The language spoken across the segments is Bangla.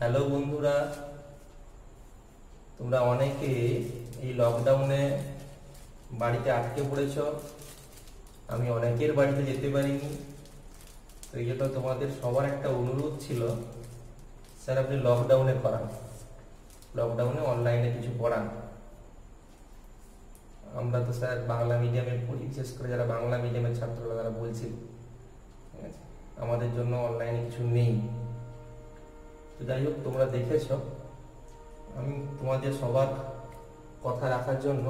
হ্যালো বন্ধুরা, তোমরা অনেকে এই লকডাউনে বাড়িতে আটকে পড়েছ। আমি অনেকের বাড়িতে যেতে পারিনি। তো এই জন্য তোমাদের সবার একটা অনুরোধ ছিল, স্যার আপনি লকডাউনে করান। লকডাউনে অনলাইনে কিছু পড়ান। আমরা তো স্যার বাংলা মিডিয়ামে পড়ি, বিশেষ করে যারা বাংলা মিডিয়ামের ছাত্ররা, তারা বলছিল ঠিক আছে? আমাদের জন্য অনলাইনে কিছু নেই। তো যাই হোক, তোমরা দেখেছ, আমি তোমাদের সবার কথা রাখার জন্য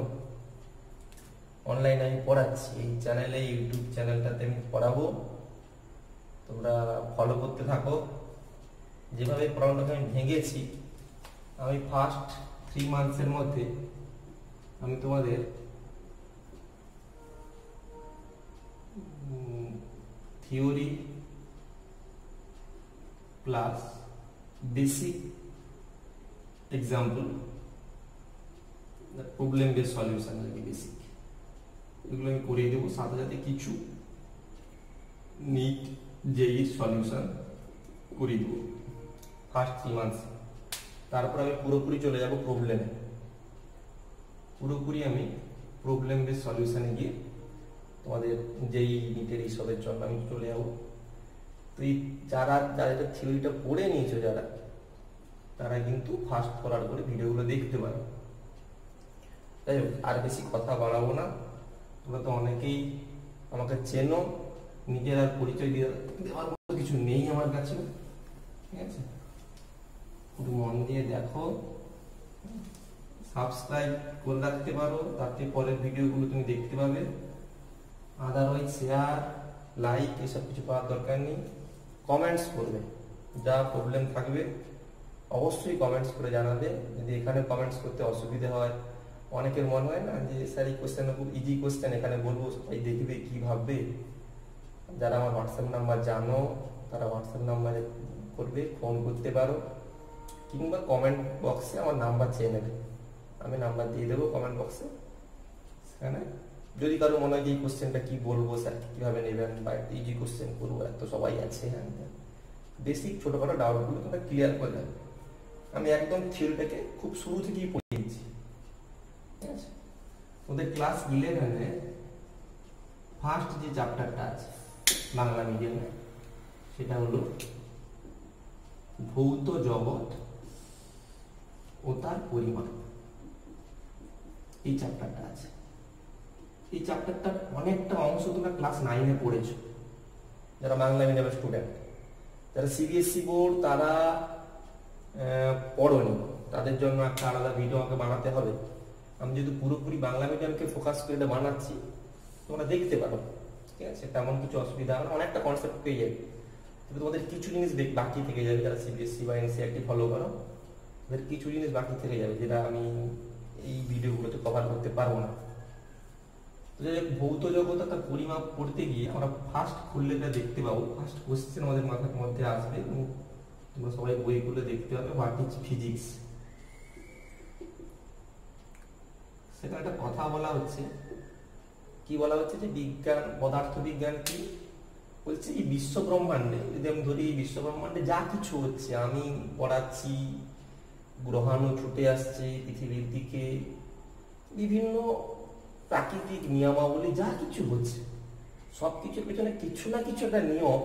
অনলাইনে আমি পড়াচ্ছি। এই চ্যানেলে ইউটিউব চ্যানেলটাতে আমি পড়াবো। তোমরা ফলো করতে থাকো। যেভাবে পড়ানোটাকে আমি ভেঙেছি, আমি ফার্স্ট থ্রি মান্থসের মধ্যে আমি তোমাদের theory plus basic example problem base solution আর কি বেসিক এগুলো আমি করিয়ে দেবো, সাথে সাথে কিছু নিট জেই সলিউশন করিয়ে দেবো। ফার্স্ট থ্রি মান্থস তারপর আমি পুরোপুরি চলে যাব প্রবলেমে পুরোপুরি আমি প্রবলেম বেস সলিউশনে গিয়ে তোমাদের যেই নিটের এইসবের জন্য আমি চলে যাব। তো এই যারা যারা এটা থিওরিটা পড়ে নিয়েছো যারা, তারা কিন্তু ফার্স্ট করার করে ভিডিওগুলো দেখতে পারো। যাই হোক, আর বেশি কথা বাড়াবো না। তোমরা তো অনেকেই আমাকে চেনো, নিজের আর পরিচয় দেওয়ার মতো কিছু নেই আমার কাছে। ঠিক আছে? একটু মন দিয়ে দেখো। সাবস্ক্রাইব করে রাখতে পারো, তাতে পরের ভিডিওগুলো তুমি দেখতে পাবে। আদারওয়াইজ শেয়ার লাইক এসব কিছু পাওয়ার দরকার নেই। কমেন্টস করবে। যা প্রবলেম থাকবে, অবশ্যই কমেন্টস করে জানাবে। যদি এখানে কমেন্টস করতে অসুবিধা হয়, অনেকের মনে হয় না যে, স্যার, এই কোশ্চেনটা খুব ইজি কোশ্চেন এখানে বলব, সবাই দেখবে কি ভাববে। যারা আমার হোয়াটসঅ্যাপ নাম্বার জানো, তারা হোয়াটসঅ্যাপ নাম্বারে করবে ফোন করতে পারো, কিংবা কমেন্ট বক্সে আমার নাম্বার চেয়ে নেবে। আমি নাম্বার দিয়ে দেবো কমেন্ট বক্সে সেখানে যদি কারও মনে হয় যে এই কোশ্চেনটা কি বলব স্যার কীভাবে নেবেন বা ইজি কোশ্চেন করব, এত সবাই আছে হ্যাঁ। বেসিক ছোটখাটো ডাউটগুলো তোমরা ক্লিয়ার করে দেবে আমি একদম থিওরিটাকে খুব শুরু থেকেই পড়িয়েছি ঠিক আছে? ওদের ক্লাস ইলেভেনে ফার্স্ট যে চ্যাপ্টারটা আছে, বাংলা মিডিয়ামে সেটা হলো ভৌত জগৎ ও তার পরিমাণ এই চ্যাপ্টারটা আছে। এই চ্যাপ্টারটার অনেকটা অংশ তোমরা ক্লাস নাইনে পড়েছো। যারা বাংলা মিডিয়ামের স্টুডেন্ট যারা সিবিএসসি বোর্ড তারা পড়নি, তাদের জন্য একটা আলাদা ভিডিও আমাকে বানাতে হবে। আমি যেহেতু পুরোপুরি বাংলা মিডিয়ামকে ফোকাস করে এটা বানাচ্ছি, তোমরা দেখতে পারো। ঠিক আছে? তেমন কিছু অসুবিধা হবে অনেকটা কনসেপ্ট পেয়ে যাবে। তবে তোমাদের কিছু জিনিস বাকি থেকে যাবে, যারা সিবিএসসি বা এনসিআরটি ফলো করো, তাদের কিছু জিনিস বাকি থেকে যাবে, যেটা আমি এই ভিডিওগুলোতে কভার করতে পারব না। যাই ভৌত তার পরিমাপ করতে গিয়ে আমরা ফার্স্ট খুললে এটা দেখতে পাবো ফার্স্ট কোশ্চেন আমাদের মাথার মধ্যে আসবে এবং তোমরা সবাই বইগুলো দেখতে পাবে হোয়াট ইজ ফিজিক্স সেটা একটা কথা বলা হচ্ছে। কি বলা হচ্ছে যে বিজ্ঞান, পদার্থ বিজ্ঞান কি? বলছে এই বিশ্ব ব্রহ্মাণ্ডে, যদি আমি ধরি বিশ্ব ব্রহ্মাণ্ডে যা কিছু হচ্ছে, আমি পড়াচ্ছি, গ্রহাণু ছুটে আসছে পৃথিবীর দিকে, বিভিন্ন প্রাকৃতিক নিয়মাবলী যা কিছু হচ্ছে সব কিছুর পেছনে কিছু না কিছু একটা নিয়ম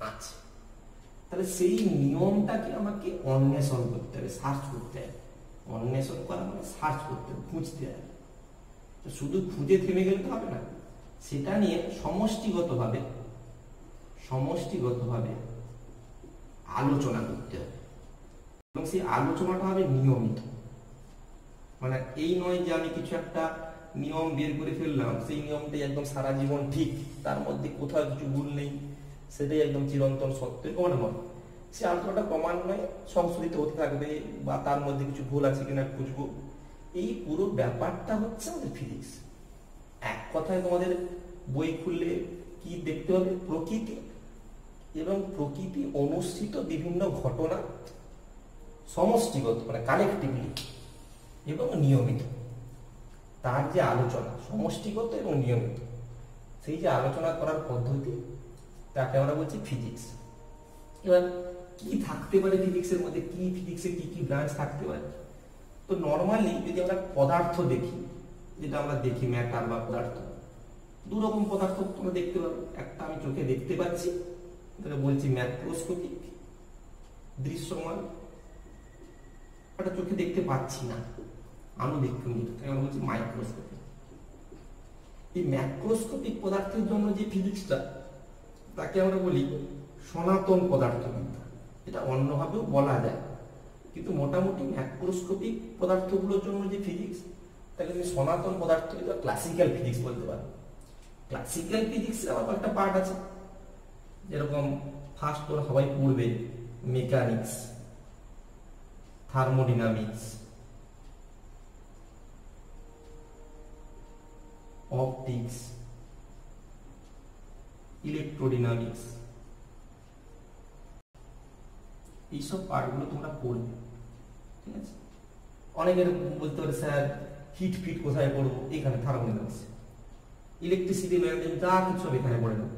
আছে। তাহলে সেই নিয়মটাকে আমাকে অন্বেষণ করতে হবে সার্চ করতে হবে। অন্বেষণ করা মানে সার্চ করতে হবে, খুঁজতে হবে। শুধু খুঁজে থেমে গেলে তো হবে না, সেটা নিয়ে সমষ্টিগতভাবে সমষ্টিগতভাবে আলোচনা করতে হবে। এবং সেই আলোচনাটা হবে নিয়মিত। মানে এই নয় যে আমি কিছু একটা নিয়ম বের করে ফেললাম, সেই নিয়মটাই একদম সারা জীবন ঠিক। তার মধ্যে কোথাও কিছু ভুল নেই, সেটাই একদম চিরন্তন সত্য। এরকম নয় সে আলোচনাটা ক্রমান্বয়ে সংশোধিত হতে থাকবে বা তার মধ্যে কিছু ভুল আছে কিনা খুঁজবো। এই পুরো ব্যাপারটা হচ্ছে আমাদের ফিজিক্স এক কথায় তোমাদের বই খুললে কি দেখতে হবে? প্রকৃতি এবং প্রকৃতি অনুষ্ঠিত বিভিন্ন ঘটনা সমষ্টিগত মানে কালেকটিভলি এবং নিয়মিত। তার যে আলোচনা, সমষ্টিগত এবং নিয়মিত, সেই যে আলোচনা করার পদ্ধতি, তাকে আমরা বলছি ফিজিক্স এবার কি থাকতে পারে ফিজিক্সের মধ্যে? কি ফিজিক্সে কি কি ব্রাঞ্চ থাকতে পারে? তো নর্মালি যদি আমরা পদার্থ দেখি, যেটা আমরা দেখি ম্যাটার বা পদার্থ, দু রকম পদার্থ তোমরা দেখতে পাবে। একটা আমি চোখে দেখতে পাচ্ছি যেটা বলছি ম্যাক্রোস্কোপিক দৃশ্যমান, একটা চোখে দেখতে পাচ্ছি না। আণুবীক্ষণ যেটা তাকে আমরা বলছি মাইক্রোস্কোপিক এই ম্যাক্রোস্কোপিক পদার্থের জন্য যে ফিজিক্সটা তাকে আমরা বলি সনাতন পদার্থবিদ্যা। এটা অন্যভাবেও বলা যায়। কিন্তু মোটামুটি ম্যাক্রোস্কোপিক পদার্থগুলোর জন্য যে ফিজিক্স তাকে তুমি সনাতন পদার্থবিদ্যা ক্লাসিক্যাল ফিজিক্স বলতে পারো। ক্লাসিক্যাল ফিজিক্সের আবার কয়েকটা পার্ট আছে। যেরকম ফার্স্ট তোরা সবাই পড়বে মেকানিক্স থার্মোডিনামিক্স অপটিক্স ইলেকট্রোডিনামিক্স এইসব পার্টগুলো তোমরা পড়বে, ঠিক আছে? অনেকের বলতে পারে, স্যার হিট ফিট কোথায় পড়ব? এখানে থার্মোডিনামিক্স ইলেকট্রিসিটি ম্যানেজমেন্ট যা কিছু সব এখানে পড়ে নেব।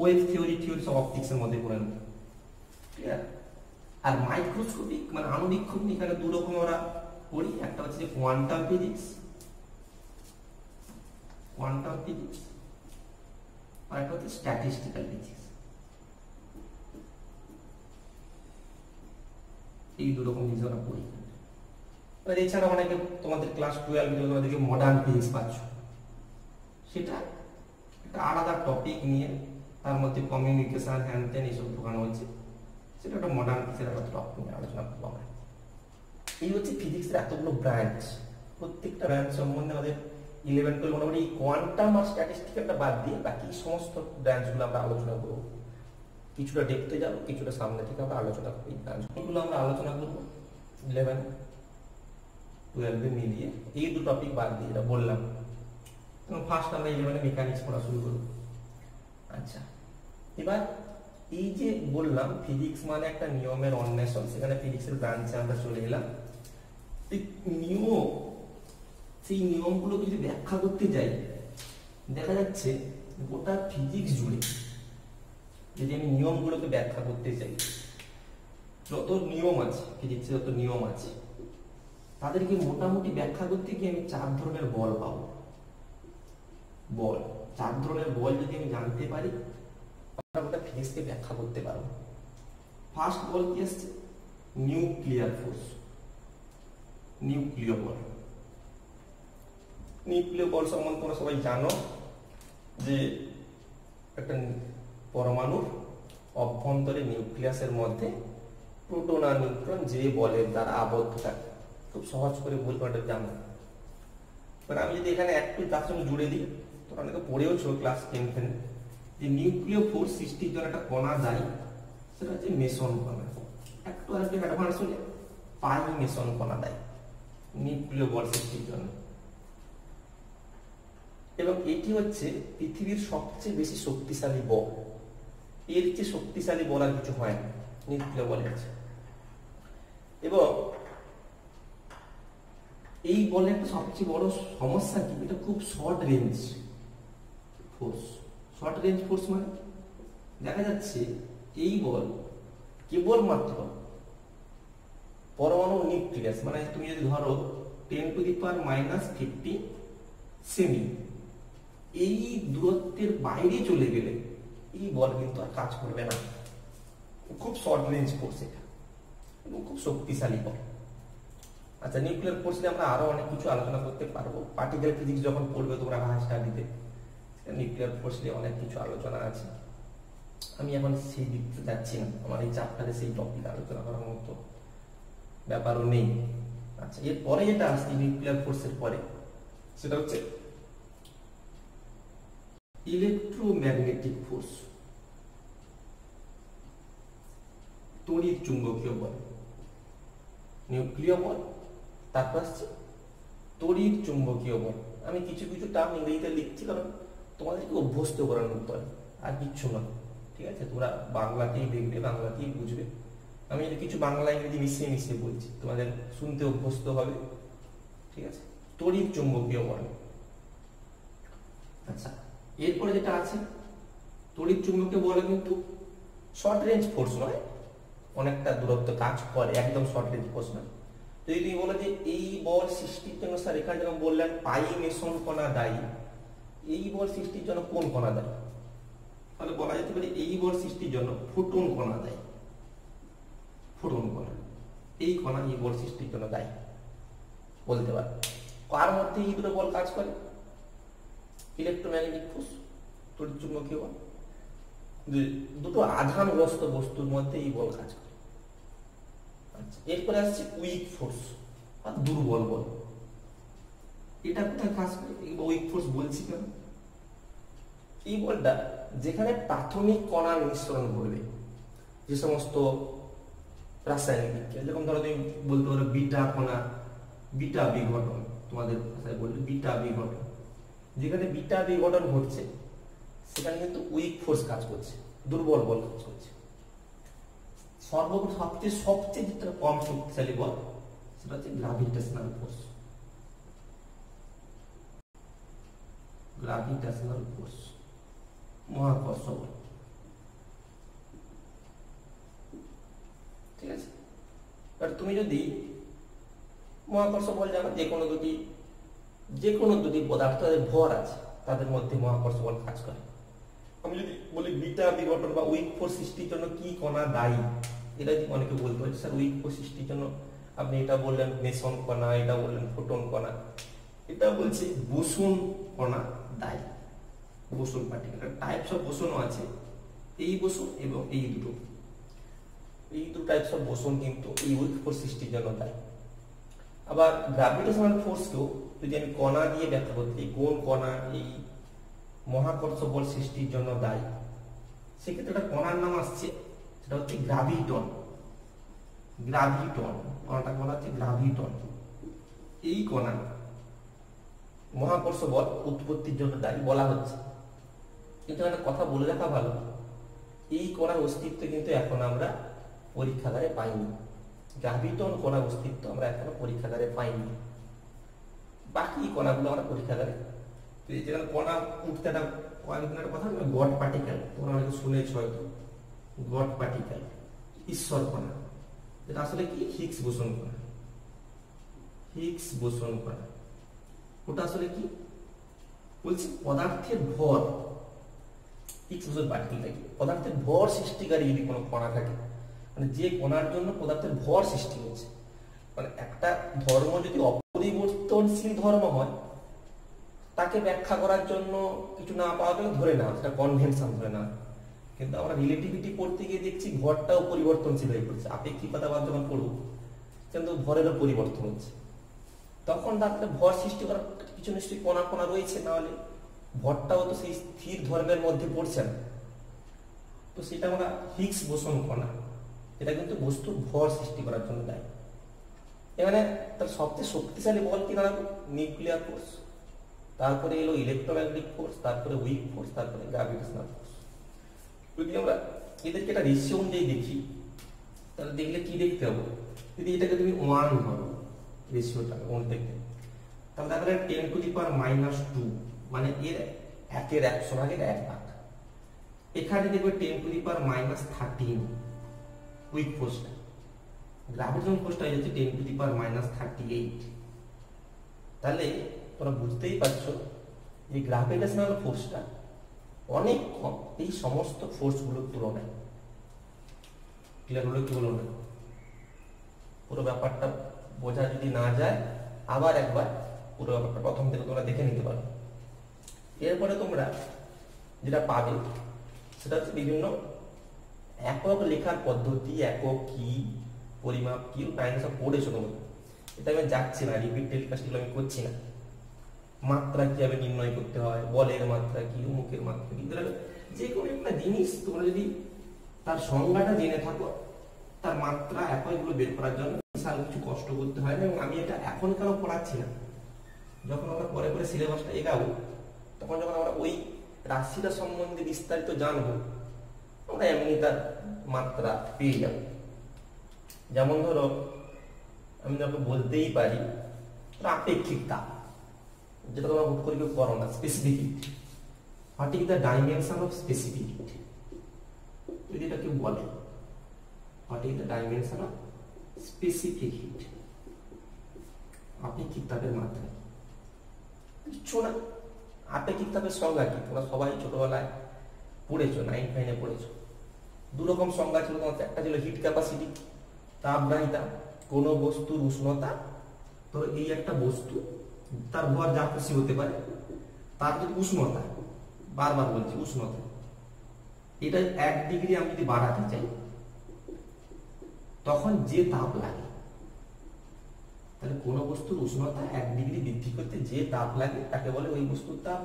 ওয়েভ থিওরি থিওরি সব অপটিক্সের মধ্যে পড়ে নেব। ঠিক আছে? আর মাইক্রোস্কোপিক মানে আণুবীক্ষণ এখানে দু রকম আমরা পড়ি। একটা হচ্ছে কোয়ান্টাম ফিজিক্স কোয়ান্টাম ফিজিক্স আর একটা হচ্ছে স্ট্যাটিস্টিক্যাল ফিজিক্স এই দু রকম জিনিস আমরা পড়ি। আর এছাড়া অনেকে তোমাদের ক্লাস টুয়েলভ দেখে মডার্ন ফিজিক্স পাচ্ছ, সেটা একটা আলাদা টপিক নিয়ে তার মধ্যে কমিউনিকেশন হ্যান ত্যান এইসব ঢোকানো হচ্ছে। সেটা একটা মডার্ন ফিজিক্সের একটা টপিক নিয়ে আলোচনা করব এই হচ্ছে ফিজিক্সের এতগুলো ব্রাঞ্চ প্রত্যেকটা ব্রাঞ্চ সম্বন্ধে আমাদের ইলেভেন টুয়েলভ মোটামুটি কোয়ান্টাম আর স্ট্যাটিস্টিক্যালটা বাদ দিয়ে বাকি সমস্ত ব্রাঞ্চগুলো আমরা আলোচনা করব। কিছুটা দেখতে যাব, কিছুটা সামনে থেকে আমরা আলোচনা করি ব্রাঞ্চগুলো আমরা আলোচনা করব। ইলেভেন টুয়েলভে মিলিয়ে এই দু টপিক বাদ দিয়ে এটা বললাম। ফার্স্ট আমরা ইলেভেনে মেকানিক্স পড়া শুরু করব। আচ্ছা এবার এই যে বললাম ফিজিক্স মানে একটা নিয়মের অন্বেষণ, সেখানে ফিজিক্সের ব্রাঞ্চে আমরা চলে এলাম। নিয়ম সেই নিয়মগুলোকে যদি ব্যাখ্যা করতে যাই, দেখা যাচ্ছে গোটা ফিজিক্স জুড়ে যদি আমি নিয়মগুলোকে ব্যাখ্যা করতে চাই যত নিয়ম আছে ফিজিক্সে যত নিয়ম আছে, তাদেরকে মোটামুটি ব্যাখ্যা করতে গিয়ে আমি চার ধরনের বল পাবো। বল, চার ধরনের বল যদি আমি জানতে পারি গোটা ফিজিক্সকে ব্যাখ্যা করতে পারব। ফার্স্ট বল কি আসছে? নিউক্লিয়ার ফোর্স নিউক্লিয় বল। নিউক্লিয় বল সম্বন্ধে তোমরা সবাই জানো যে একটা পরমাণুর অভ্যন্তরে নিউক্লিয়াসের মধ্যে প্রোটন আর নিউট্রন যে বলের দ্বারা আবদ্ধ থাকে। খুব সহজ করে বলব এটা জানো। এবার আমি যদি এখানে একটু তার সঙ্গে জুড়ে দিই, তোমরা অনেকে পড়েওছো ক্লাস টেন টেন যে নিউক্লিয় ফোর্স সৃষ্টির জন্য একটা কণা দায়ী সেটা হচ্ছে মেসন কণা। একটু আর একটু অ্যাডভান্স হলে পাই মেসন কণা দেয়, নিউক্লিয় বল সৃষ্টির জন্য। এবং এটি হচ্ছে পৃথিবীর সবচেয়ে বেশি শক্তিশালী বল। এর চেয়ে শক্তিশালী বল আর কিছু হয় না নিউক্লিয় বলের আছে এবং এই বলের সবচেয়ে বড় সমস্যা কি? এটা খুব short range force short range force মানে দেখা যাচ্ছে এই বল কেবলমাত্র পরমাণু নিউক্লিয়াস মানে তুমি যদি ধরো ten to the power minus fifty semi এই দূরত্বের বাইরে চলে গেলে এই বল কিন্তু আর কাজ করবে না। খুব শর্ট রেঞ্জ ফোর্স এবং খুব শক্তিশালী বল। আচ্ছা নিউক্লিয়ার ফোর্স নিয়ে আমরা আরও অনেক কিছু আলোচনা করতে পারব। পার্টিকেল ফিজিক্স যখন পড়বে তোমরা হায়ার স্টাডিতে নিউক্লিয়ার ফোর্স নিয়ে অনেক কিছু আলোচনা আছে। আমি এখন সেই দিকতে যাচ্ছি না। আমার এই চ্যাপ্টারে সেই টপিক আলোচনা করার মতো ব্যাপারও নেই। আচ্ছা এরপরে যেটা আসছে নিউক্লিয়ার ফোর্সের পরে, সেটা হচ্ছে ইলেকট্রোম্যাগনেটিক ফোর্স তড়িৎ চুম্বকীয় বল। নিউক্লিয় বল, তারপর আসছে তড়িৎ চুম্বকীয় বল। আমি কিছু কিছু টার্ম ইংরেজিতে লিখছি কারণ তোমাদেরকে অভ্যস্ত করানোর পরে আর কিচ্ছু না ঠিক আছে? তোমরা বাংলাতেই দেখবে, বাংলাতেই বুঝবে। আমি কিছু বাংলা, ইংরেজি মিশিয়ে মিশিয়ে বলছি, তোমাদের শুনতে অভ্যস্ত হবে। ঠিক আছে? তড়িৎ চুম্বকীয় বল। আচ্ছা। এরপরে যেটা আছে, তড়িৎ চুম্বকীয় বলে কিন্তু শর্ট রেঞ্জ ফোর্স নয়, অনেকটা দূরত্ব কাজ করে, একদম শর্টেজ প্রশ্ন যদি তুমি বলো যে এই বল সৃষ্টির জন্য স্যার এখানে যেরকম বললেন, পাই মেশন কণা দায়ী। এই বল সৃষ্টির জন্য কোন কণা দায়ী? তাহলে বলা যেতে পারে এই বল সৃষ্টির জন্য ফুটন কণা দেয়। ফুটন কণা। এই কণা এই বল সৃষ্টির জন্য দায়ী। বলতে পারে। কার মধ্যে এই দুটো বল কাজ করে? ইলেকট্রোম্যাগনেটিক ফোর্স তড়িৎচুম্বকীয় বল দুটো আধানগ্রস্ত বস্তুর মধ্যে এই বল কাজ করে। আচ্ছা এরপরে আসছে উইক ফোর্স আর দুর্বল বল। এটা কোথায় কাজ করে? উইক ফোর্স বলছি কেন? এই বলটা যেখানে প্রাথমিক কণার মিশ্রণ ঘটবে, যে সমস্ত রাসায়নিক বিক্রিয়া, যেরকম ধরো তুমি বলতে পারো বিটা কণা, বিটা বিঘটন, তোমাদের ভাষায় বললে বিটা বিঘটন। যেখানে বিটা বিঘটন ঘটছে, সেখানে কিন্তু উইক ফোর্স কাজ করছে, দুর্বল বল কাজ করছে। সর্বোপরি সবচেয়ে সবচেয়ে যেটা কম শক্তিশালী বল, সেটা হচ্ছে গ্রাভিটেশনাল ফোর্স গ্রাভিটেশনাল ফোর্স মহাকর্ষ বল। ঠিক আছে? এবার তুমি যদি মহাকর্ষ বল জানো, যে কোনো দুটি যে কোনো দুটি পদার্থ ভর আছে, তাদের মধ্যে মহাকর্ষ বল কাজ করে। আমি যদি বলি বিটা বিঘটন বা উইক ফোর্স সৃষ্টির জন্য কি কণা দায়ী? এটা অনেকে বলতে পারে স্যার উইক ফোর্স সৃষ্টির জন্য আপনি এটা বললেন মেসন কণা, এটা বললেন ফোটন কণা। এটা বলছে বসুন কণা দায়ী, বসুন পার্টিকেল টাইপস অফ বোসনও আছে, এই বোসন এবং এই দুটো। এই দুটো টাইপস অফ বোসন কিন্তু এই উইক ফোর্স সৃষ্টির জন্য দায়ী। আবার গ্রাভিটেশনাল ফোর্সকেও যদি আমি কণা দিয়ে ব্যাখ্যা করতে কোন কণা, এই মহাকর্ষ বল সৃষ্টির জন্য দায়ী। সেক্ষেত্রে একটা কণার নাম আসছে, সেটা হচ্ছে গ্রাভিটন। গ্রাভিটন কণাটা বলা হচ্ছে গ্রাভিটন। এই কণা মহাকর্ষ বল উৎপত্তির জন্য দায়ী বলা হচ্ছে। কিন্তু একটা কথা বলে রাখা ভালো, এই কণার অস্তিত্ব কিন্তু এখন আমরা পরীক্ষাগারে পাইনি। গ্রাভিটন কণার অস্তিত্ব আমরা এখনও পরীক্ষাগারে পাইনি। বাকি কণাগুলো আমরা পরীক্ষা পরীক্ষাগারে যেখানে কণা উঠতে একটা কয়েকদিন একটা কথা গড পার্টিকেল তোমরা অনেকে শুনেছ হয়তো। গড পার্টিকেল ঈশ্বর কণা। এটা আসলে কি? হিক্স বোসন কণা। হিক্স বোসন কণা। ওটা আসলে কি? বলছি পদার্থের ভর। হিক্স বোসন পার্টিকেলটা কি? পদার্থের ভর সৃষ্টিকারী যদি কোনো কণা থাকে মানে যে কণার জন্য পদার্থের ভর সৃষ্টি হয়েছে মানে একটা ধর্ম যদি অপরিবর্তনশীল ধর্ম হয়, তাকে ব্যাখ্যা করার জন্য কিছু না পাওয়া গেলে ধরে না সেটা কনভেনশন ধরে না কিন্তু আমরা রিলেটিভিটি পড়তে গিয়ে দেখছি ভরটাও পরিবর্তনশীল হয়ে পড়ছে। আপেক্ষিকতাবাদ যখন পড়ব, কিন্তু ভরেরও পরিবর্তন হচ্ছে। তখন তার ভর সৃষ্টি করার কিছু নিশ্চয়ই কণা কণা রয়েছে নাহলে ভরটাও তো সেই স্থির ধর্মের মধ্যে পড়ছে না। তো সেটা আমরা হিক্স বোসন কণা। এটা কিন্তু বস্তুর ভর সৃষ্টি করার জন্য দেয়। এখানে তার সবচেয়ে শক্তিশালী বল কি দাঁড়াবে নিউক্লিয়ার ফোর্স তারপরে এলো ইলেকট্রোম্যাগনেটিক ফোর্স তারপরে উইক ফোর্স তারপরে গ্রাভিটেশনাল ফোর্স যদি আমরা এদেরকে একটা রেশিও অনুযায়ী দেখি, তাহলে দেখলে কি দেখতে হবে? যদি এটাকে তুমি ওয়ান ধরো রেশিওটা ওয়ান দেখতে তাহলে তাহলে ten to the power minus two মানে এর একের একশো ভাগের এক ভাগ। এখানে দেখবে ten to the power minus thirteen weak ফোর্সটা gravitation ফোর্সটা হয়ে যাচ্ছে ten to the power minus thirty eight তাহলে তোমরা বুঝতেই পারছ যে গ্রাভিটেশনাল ফোর্সটা অনেক কম এই সমস্ত ফোর্সগুলোর তুলনায়। ক্লিয়ার হলো কি হলো না? পুরো ব্যাপারটা বোঝা যদি না যায়, আবার একবার পুরো ব্যাপারটা প্রথম থেকে তোমরা দেখে নিতে পারো। এরপরে তোমরা যেটা পাবে, সেটা হচ্ছে বিভিন্ন একক লেখার পদ্ধতি, একক কি পরিমাপ কি টাইম সব পড়েছো তোমরা এটা আমি যাচ্ছি না রিপিট টেলিকাস্টগুলো আমি করছি না। মাত্রা কীভাবে নির্ণয় করতে হয়, বলের মাত্রা কি মুখের মাত্রা কি যে কোনো একটা জিনিস তোমরা যদি তার সংজ্ঞাটা জেনে থাকো, তার মাত্রা একইগুলো বের করার জন্য বিশাল কিছু কষ্ট করতে হয় না এবং আমি এটা এখন কেন পড়াচ্ছি না? যখন আমরা পরে পরে সিলেবাসটা এগাবো, তখন যখন আমরা ওই রাশিটা সম্বন্ধে বিস্তারিত জানব, আমরা এমনি তার মাত্রা পেয়ে যাব। যেমন ধরো, আমি যখন বলতেই পারি আপেক্ষিক তাপ। যেটা তোমরা হুট করে কেউ করো না specificity what is the dimension of specificity যদি এটা কেউ বলে what is the dimension of specific heat আপেক্ষিক তাপের মাত্রা কিচ্ছু না। আপেক্ষিক তাপের সংজ্ঞা কি? তোমরা সবাই ছোটবেলায় পড়েছো নাইন ফাইনে পড়েছো। দু রকম সংজ্ঞা ছিল, তোমার একটা ছিল হিট ক্যাপাসিটি তাপগ্রাহিতা কোন বস্তুর উষ্ণতা তো এই একটা বস্তু, তার ভর যা খুশি হতে পারে, তার যদি উষ্ণতা, বারবার বলছি উষ্ণতা, এটা এক ডিগ্রি আমি যদি বাড়াতে চাই, তখন যে তাপ লাগে, তাহলে কোন বস্তুর উষ্ণতা এক ডিগ্রি বৃদ্ধি করতে যে তাপ লাগে, তাকে বলে ওই বস্তুর তাপ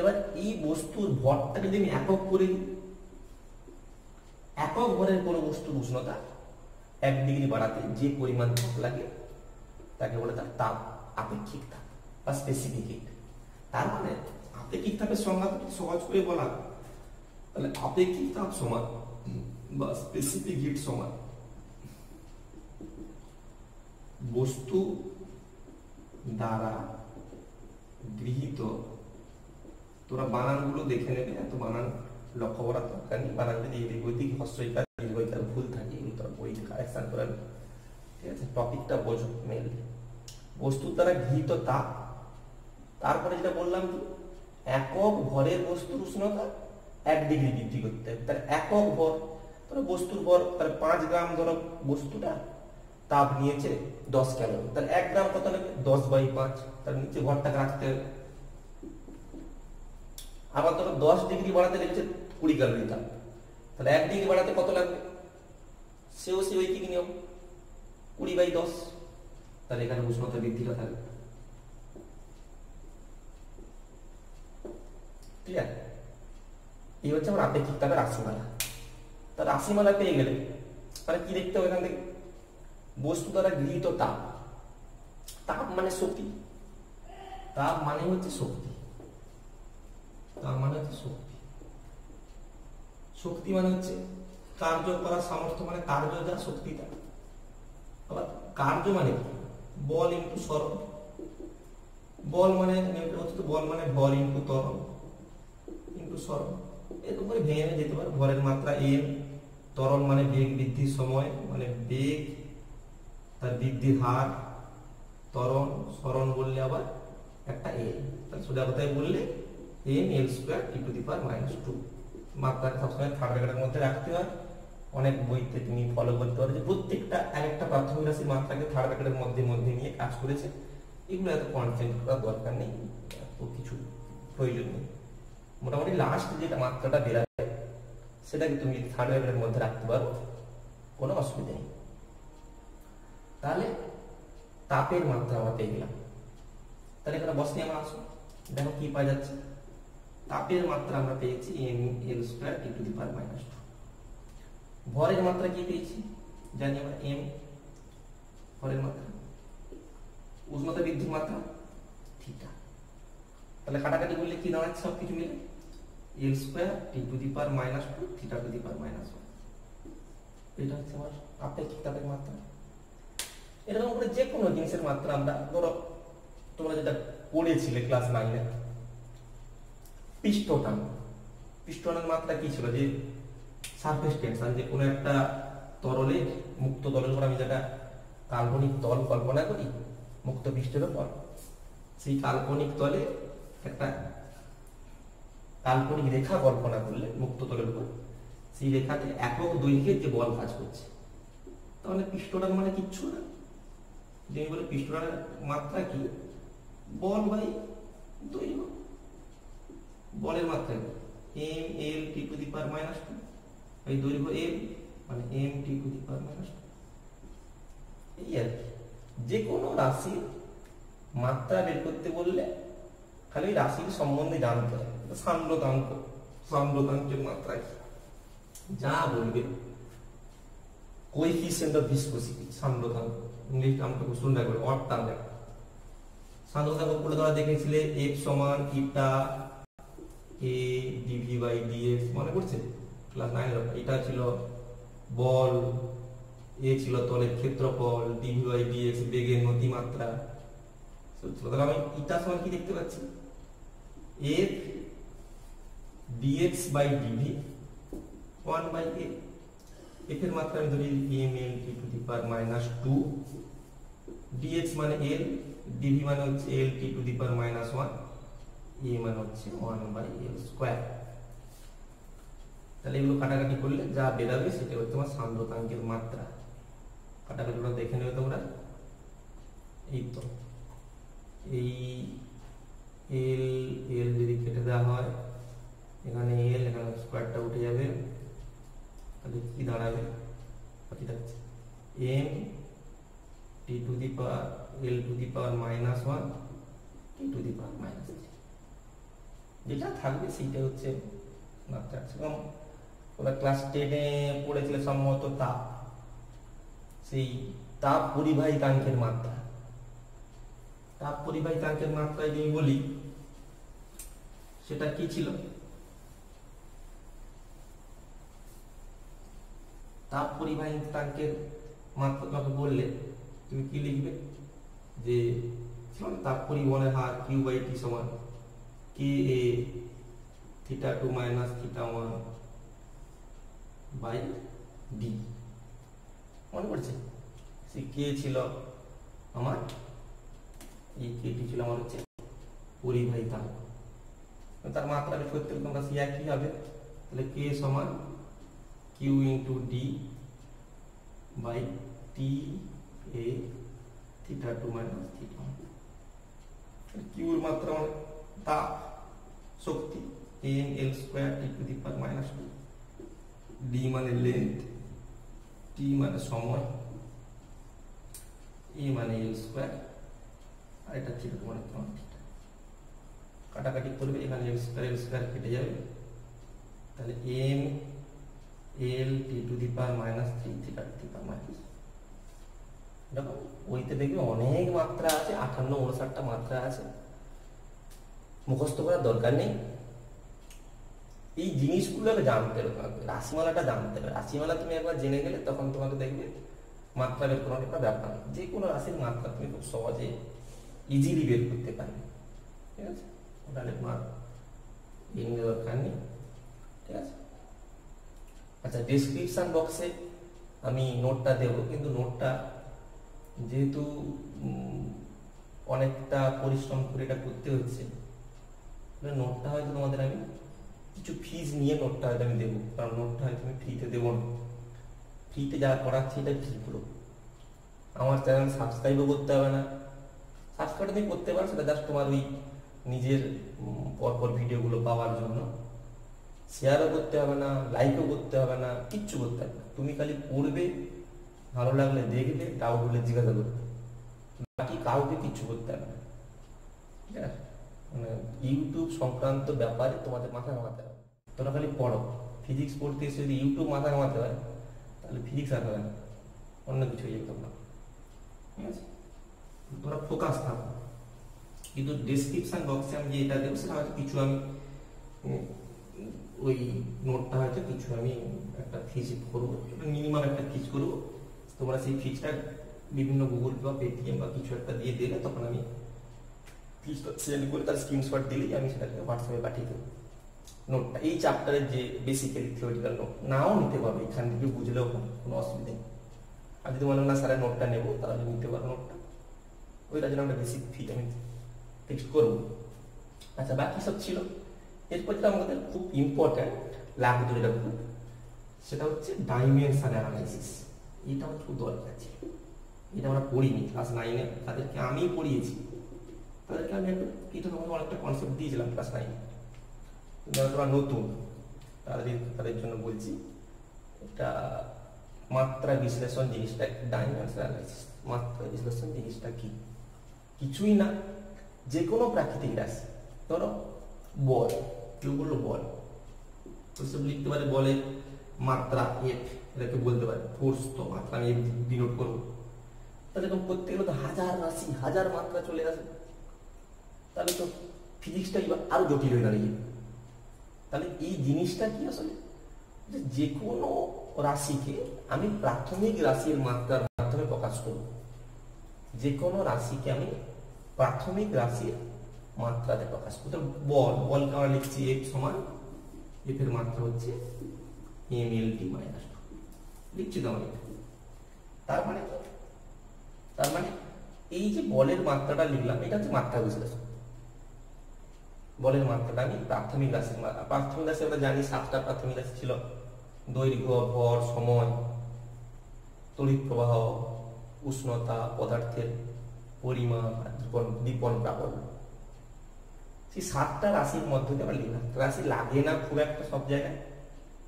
এবার এই বস্তুর ভরটাকে যদি আমি একক করে দিই, একক ভরের কোনো বস্তুর উষ্ণতা এক ডিগ্রি বাড়াতে যে পরিমাণ তাপ লাগে, তাকে বলে তার তাপ, আপেক্ষিক তাপ বা স্পেসিফিক হিট তার মানে আপেক্ষিক তাপের সংজ্ঞা তো সহজ করে বলা। তাহলে আপেক্ষিক তাপ সমান বা স্পেসিফিক হিট সমান বস্তু দ্বারা গৃহীত। তোরা বানানগুলো দেখে নেবে, এত বানান লক্ষ্য করার দরকার নেই। বানান যদি এদিক ওইদিক হস্যইকার দীর্ঘইকার ভুল থাকে। তোরা কারেকশন করে নেবে। ঠিক আছে? টপিকটা বোঝো মেল বস্তুর দ্বারা গৃহীত তাপ তারপরে যেটা বললাম কি? একক ভরের বস্তুর উষ্ণতা এক ডিগ্রি বৃদ্ধি করতে হবে। তাহলে একক ভর ধরো বস্তুর ভর, তাহলে পাঁচ গ্রাম ধরো বস্তুটা, তাপ নিয়েছে দশ ক্যালোরি তাহলে এক গ্রাম কত লাগবে দশ বাই পাঁচ। তার নিচে ভরটাকে রাখতে হবে। আবার ধরো দশ ডিগ্রি বাড়াতে লেগেছে কুড়ি ক্যালোরি তাপ। তাহলে এক ডিগ্রি বাড়াতে কত লাগবে? সেও সে ওই কি নিয়ম কুড়ি বাই দশ। তাহলে এখানে উষ্ণতা বৃদ্ধিটা থাকবে। ক্লিয়ার এই হচ্ছে আমার আপেক্ষিক তাপের রাশিমালা। তার রাশিমালা পেয়ে গেলে, তাহলে কি দেখতে হবে এখান থেকে? বস্তু দ্বারা গৃহীত তাপ। তাপ মানে শক্তি। তাপ মানে হচ্ছে শক্তি। তাপ মানে হচ্ছে শক্তি। শক্তি মানে হচ্ছে কার্য করার সামর্থ্য মানে কার্য যা শক্তি তা। আবার কার্য মানে বল ইন্টু সরণ বল মানে বল মানে ভর ইন্টু ত্বরণ ইন্টু সরণ এরকম করে ভেঙে যেতে পারে। ভরের মাত্রা এম ত্বরণ মানে বেগ বৃদ্ধির সময় মানে বেগ, তার বৃদ্ধির হার তরণ সরণ বললে আবার একটা এল তাহলে সোজা কথায় বললে M L square T to the power minus two মাত্রাকে সবসময় থার্ড ব্র্যাকেটের মধ্যে রাখতে হয়। অনেক বইতে তুমি ফলো করতে পারো যে প্রত্যেকটা এক একটা প্রাথমিক রাশির মাত্রাকে থার্ড ব্র্যাকেটের মধ্যে মধ্যে নিয়ে কাজ করেছে। এগুলো এত কনসেন্ট করার দরকার নেই, এত কিছু প্রয়োজন নেই। মোটামুটি লাস্ট যেটা মাত্রাটা বেরাবে সেটাকে তুমি যদি থার্ড ব্র্যাকেটের মধ্যে রাখতে পারো, কোনো অসুবিধা নেই। তাহলে তাপের মাত্রা আমরা পেয়ে গেলাম। তাহলে এখানে বসনি আমরা আসো, দেখো কি পাওয়া যাচ্ছে। তাপের মাত্রা আমরা পেয়েছি M L square T to the power minus two ভরের মাত্রা কি পেয়েছি? জানি আমরা এম ভরের মাত্রা। উষ্ণতা বৃদ্ধির মাত্রা? থিটা তাহলে কাটাকাটি করলে কি দাঁড়াচ্ছে সব কিছু মিলে? L square T to the power minus two theta to the power minus one এটা হচ্ছে আমার আপেক্ষিক তাপের মাত্রা। এরকম করে যে কোনো জিনিসের মাত্রা আমরা ধরো, তোমরা যেটা পড়েছিলে ক্লাস নাইনে পিষ্টটান পিষ্টনের মাত্রা কি ছিল? যে সারফেস টেনশন যে কোনো একটা তরলে মুক্ত তলের উপর আমি যেটা কাল্পনিক তল কল্পনা করি, মুক্ত পৃষ্ঠের উপর, সেই কাল্পনিক তলে একটা কাল্পনিক রেখা কল্পনা করলে মুক্ত তলের উপর, সেই রেখাতে একক দৈর্ঘ্যের যে বল কাজ করছে, তাহলে পিষ্টটান মানে কিচ্ছু না। যে বলে পিষ্টটানের মাত্রা কি? বল বাই দৈর্ঘ্য। বলের মাত্রা কি? M L T to the power minus two এই দৈর্ঘ্য এম মানে M T to the power minus এই আর কি। যে কোনো রাশির মাত্রা বের করতে বললে খালি রাশির সম্বন্ধে জানতে হবে। সান্দ্রতাঙ্ক সান্দ্রতাঙ্কের মাত্রা কি? যা বলবে কোএফিসিয়েন্ট অফ ভিসকোসিটি সান্দ্রতাঙ্ক ইংলিশ নামটা খুব সুন্দর করে অট টার্ম একটা সান্দ্রতাঙ্ক পড়ে ধরা দেখেছিলে এফ সমান eta A dv by dx মনে পড়ছে? ক্লাস নাইন এটা ছিল বল, এ ছিল তলের ক্ষেত্রফল ডিভি বাই ডিএক্স বেগের নতিমাত্রা। তাহলে আমি ইটা সমান কি দেখতে পাচ্ছি? F dx by dv one by A F এর মাত্রা আমি ধরি M L T to the power minus two dx মানে এল ডিভি মানে হচ্ছে L T to the power minus one A মানে হচ্ছে ওয়ান বাই এল স্কোয়ার তাহলে এগুলো কাটাকাটি করলে যা বেরাবে সেটা হচ্ছে তোমার সান্দ্রতাঙ্কের মাত্রা। কাটাকাটিগুলো দেখে নেবে তোমরা। এই তো। এই এল এল যদি কেটে দেওয়া হয়, এখানে এল, এখানে স্কোয়ারটা উঠে যাবে। তাহলে কি দাঁড়াবে? থাকছে M, T to the power, L to the power minus one, T to the power minus যেটা থাকবে সেইটা হচ্ছে মাত্রা। সেরকম ওরা ক্লাস টেনে পড়েছিল সম্ভবত তাপ সেই তাপ পরিবাহিতাঙ্কের মাত্রা। তাপ পরিবাহিতাঙ্কের মাত্রায় যদি বলি, সেটা কি ছিল? তাপ পরিবাহিতাঙ্কের মাত্রা তোমাকে বললে, তুমি কি লিখবে? যে তাপ পরিবহনের হার কিউ বাই টি সমান K A theta two minus theta one by D. মনে পড়ছে? সে কে ছিল? আমার? এই কেটি ছিল আমার হচ্ছে পরিবাহিতাঙ্ক তার মাত্রা গেলে তোমরা সে একই হবে। তাহলে কে সমান Q into D by T A theta two minus theta. কিউর মাত্রা মানে শক্তি M L square T to the power minus two. D মানে লেন্থ টি মানে সময় এ মানে এল স্কোয়ার আর এটা থিটা মানে তোমার থিটা কাটাকাটি করবে, এখানে এল স্কোয়ার এল স্কোয়ার কেটে যাবে। তাহলে M L T to the power minus three theta to the power minus দেখো, ওইতে দেখবে অনেক মাত্রা আছে আটান্ন উনষাটটা মাত্রা আছে। মুখস্থ করার দরকার নেই। এই জিনিসগুলোকে জানতে হবে রাশিমালাটা জানতে হবে রাশিমালা তুমি একবার জেনে গেলে তখন তোমাকে দেখবে মাত্রা বের করার একটা ব্যাপার। যে কোনো রাশির মাত্রা তুমি খুব সহজে ইজিলি বের করতে পারবে। ঠিক আছে? ওটা তোমার এমনি দরকার নেই ঠিক আছে? আচ্ছা ডিসক্রিপশন বক্সে আমি নোটটা দেব। কিন্তু নোটটা যেহেতু অনেকটা পরিশ্রম করে এটা করতে হচ্ছে নোটটা হয়তো তোমাদের আমি কিছু ফিজ নিয়ে নোটটা হয়তো আমি দেবো, কারণ নোটটা হয়তো আমি ফ্রিতে দেবো না। ফ্রিতে যা করাচ্ছি এটা ফ্রি পুরো আমার চ্যানেল সাবস্ক্রাইবও করতে হবে না। সাবস্ক্রাইব তুমি করতে পারো, সেটা জাস্ট তোমার ওই নিজের পরপর ভিডিওগুলো পাওয়ার জন্য। শেয়ারও করতে হবে না লাইকও করতে হবে না, কিচ্ছু করতে হবে না। তুমি খালি পড়বে, ভালো লাগলে দেখবে ডাউট হলে জিজ্ঞাসা করবে। বাকি কাউকে কিচ্ছু করতে হবে না। ঠিক আছে? মানে ইউটিউব সংক্রান্ত ব্যাপারে তোমাদের মাথা ঘামাতে হবে। তোমরা খালি পড়ো। ফিজিক্স পড়তে এসে যদি ইউটিউব মাথা ঘামাতে হয়, তাহলে ফিজিক্স আর হবে না। অন্য কিছু হয়ে যাবে তোমরা। ঠিক আছে? তোমরা ফোকাস থাকো। কিন্তু ডিসক্রিপশন বক্সে আমি যে এটা দেবো, সেটা হয়তো কিছু আমি ওই নোটটা হয়তো কিছু আমি একটা ফিজ করব মিনিমাম একটা ফিজ করব। তোমরা সেই ফিজটা বিভিন্ন গুগল বা পেটিএম বা কিছু একটা দিয়ে দিলে তখন আমি সেন্ড করে তার স্ক্রিনশট দিলেই আমি সেটাকে হোয়াটসঅ্যাপে পাঠিয়ে দেবো। নোটটা এই চ্যাপ্টারের যে বেসিক্যালি থিওরিক্যাল নোট নাও নিতে পারবে এখান থেকে বুঝলেও হবে, কোনো অসুবিধা নেই। আর যদি মনে না স্যারের নোটটা নেব, তাহলে নিতে পারো নোটটা ওইটার জন্য আমরা বেসিক ফি আমি ফিক্সড করব। আচ্ছা বাকি সব ছিল। এরপর যেটা আমাদের খুব ইম্পর্ট্যান্ট লাগতো যেটা খুব সেটা হচ্ছে ডাইমেনশন অ্যানালাইসিস এটা আমার খুব দরকার ছিল। এটা আমরা পড়িনি ক্লাস নাইনে তাদেরকে আমি পড়িয়েছি। তাদেরকে আমি একটা এটা তোমাকে অনেকটা কনসেপ্ট দিয়েছিলাম ক্লাস নাইনে যারা তোরা নতুন, তাদের তাদের জন্য বলছি, এটা মাত্রা বিশ্লেষণ জিনিসটা ডাইমেনশন অ্যানালাইসিস মাত্রা বিশ্লেষণ জিনিসটা কি? কিছুই না যে কোনো প্রাকৃতিক রাশি। ধরো, বল, কেউ বলল বল। ওইসব লিখতে পারে বলে মাত্রা এফ এটাকে বলতে পারে ফোর্স তো, মাত্রা আমি ডিনোট করব। এরকম গেলে তো হাজার রাশি, হাজার মাত্রা চলে আসে। তাহলে তো ফিজিক্সটা এবার আরও জটিল হয়ে দাঁড়িয়ে তাহলে এই জিনিসটা কি আসলে? যে কোনো রাশিকে আমি প্রাথমিক রাশির মাত্রার মাধ্যমে প্রকাশ করব। যে কোনো রাশিকে আমি প্রাথমিক রাশির মাত্রাতে প্রকাশ করতে বল বলকে আমরা লিখছি এফ সমান, এফ এর মাত্রা হচ্ছে এম এল টি মাইনাস লিখছি তো আমি তার মানে তার মানে এই যে বলের মাত্রাটা লিখলাম, এটা হচ্ছে মাত্রা বিশ্লেষণ। বলের মাত্রাটা। আমি প্রাথমিক রাশির মা- প্রাথমিক রাশি আমরা জানি সাতটা প্রাথমিক রাশি ছিল। দৈর্ঘ্য, ভর, সময়, তড়িৎ প্রবাহ, উষ্ণতা, পদার্থের পরিমাণ দীপন প্রাবল্য। সেই সাতটা রাশির মধ্যে দিয়ে আমরা লিখলাম রাশি লাগে না খুব একটা সব জায়গায়।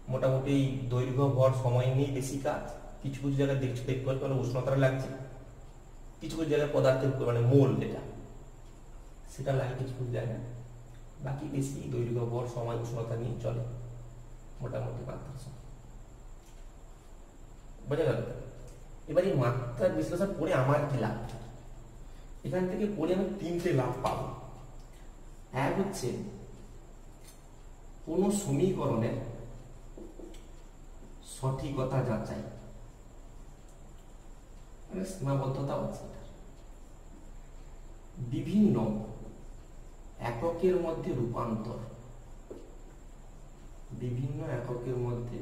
মোটামুটি দৈর্ঘ্য, ভর, সময় নিয়ে বেশি কাজ। কিছু কিছু জায়গায় দেখছি দেখতে পাচ্ছি উষ্ণতাটা লাগছে। কিছু কিছু জায়গায় পদার্থের মানে মোল যেটা, সেটা লাগে কিছু কিছু জায়গায়। বাকি বেশি দৈর্ঘ্য বর সময়, উষ্ণতা নিয়ে চলে। মোটামুটি মাত্রা সময় বোঝা গেল? এবার এই মাত্রার বিশ্লেষণ করে আমার কি লাভ? এখান থেকে পড়ে আমি তিনটে লাভ পাবো। এক হচ্ছে, কোন সমীকরণের সঠিকতা যাচাই। মানে সীমাবদ্ধতা এটার। বিভিন্ন এককের মধ্যে রূপান্তর। বিভিন্ন এককের মধ্যে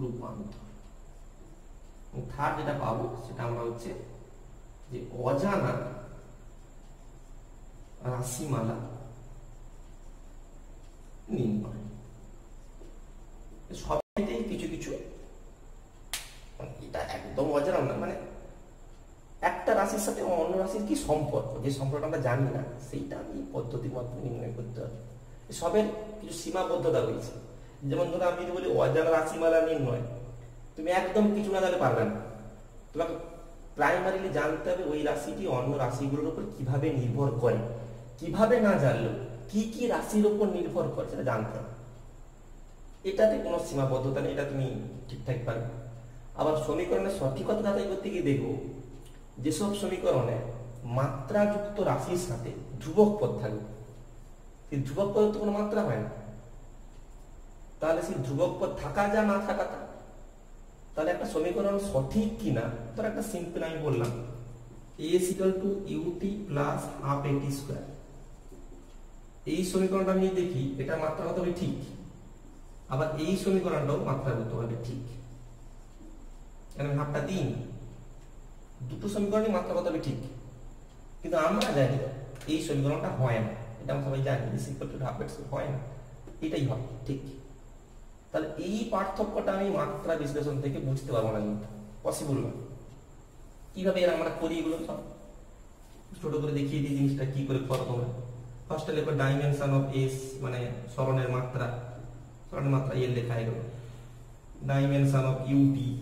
রূপান্তর। থার্ড যেটা পাবো, সেটা আমরা হচ্ছে যে অজানা রাশিমালা নির্ণয় সবটাই কিছু কিছু, এটা একদম অজানা না মানে একটা রাশির সাথে অন্য রাশির কি সম্পর্ক? যে সম্পর্ক আমরা জানি না, সেইটা আমি পদ্ধতির মাধ্যমে নির্ণয় করতে হবে। সবের কিছু সীমাবদ্ধতা রয়েছে। যেমন ধরো আমি যদি বলি অজানা রাশিমালা নির্ণয়, তুমি একদম কিছু না জানলে পারবে না। তোমাকে প্রাইমারিলি জানতে হবে ওই রাশিটি অন্য রাশিগুলোর উপর কীভাবে নির্ভর করে, কীভাবে না জানলেও কি কি রাশির উপর নির্ভর করে সেটা জানতে হবে। এটাতে কোনো সীমাবদ্ধতা নেই, এটা তুমি ঠিকঠাক পারবে। আবার সমীকরণের সঠিকতা যাচাই করতে গিয়ে দেখো যেসব সমীকরণে মাত্রাযুক্ত রাশির সাথে ধ্রুবক পদ থাকবে সেই ধ্রুবক পদের তো কোনো মাত্রা হয় না। তাহলে সেই ধ্রুবক পদ থাকা যা না থাকা তা। তাহলে একটা সমীকরণ সঠিক কিনা, তার একটা সিম্পল আমি বললাম। A equal to U T plus half A T square এই সমীকরণটা আমি দেখি এটা মাত্রাগত হবে ঠিক? আবার এই সমীকরণটাও মাত্রাগত হবে ঠিক। আমি হাফটা দিন দুটো সমীকরণই মাত্রাগত হবে ঠিক। কিন্তু আমরা জানি এই সমীকরণটা হয় না। এটা আমরা সবাই জানি যে সিম্পল টু হাফ হয় না। এটাই হয়, ঠিক। তাহলে এই পার্থক্যটা আমি মাত্রা বিশ্লেষণ থেকে বুঝতে পারব না কিন্তু। পসিবল না। কীভাবে এর আমরা করি এগুলো সব? ছোট করে দেখিয়ে দিই জিনিসটা, কি করে করো তোমরা ফার্স্টে লেখো ডাইমেনশন অফ এস মানে সরণের মাত্রা। সরণের মাত্রা এর লেখা এগুলো। ডাইমেনশন অফ ইউটি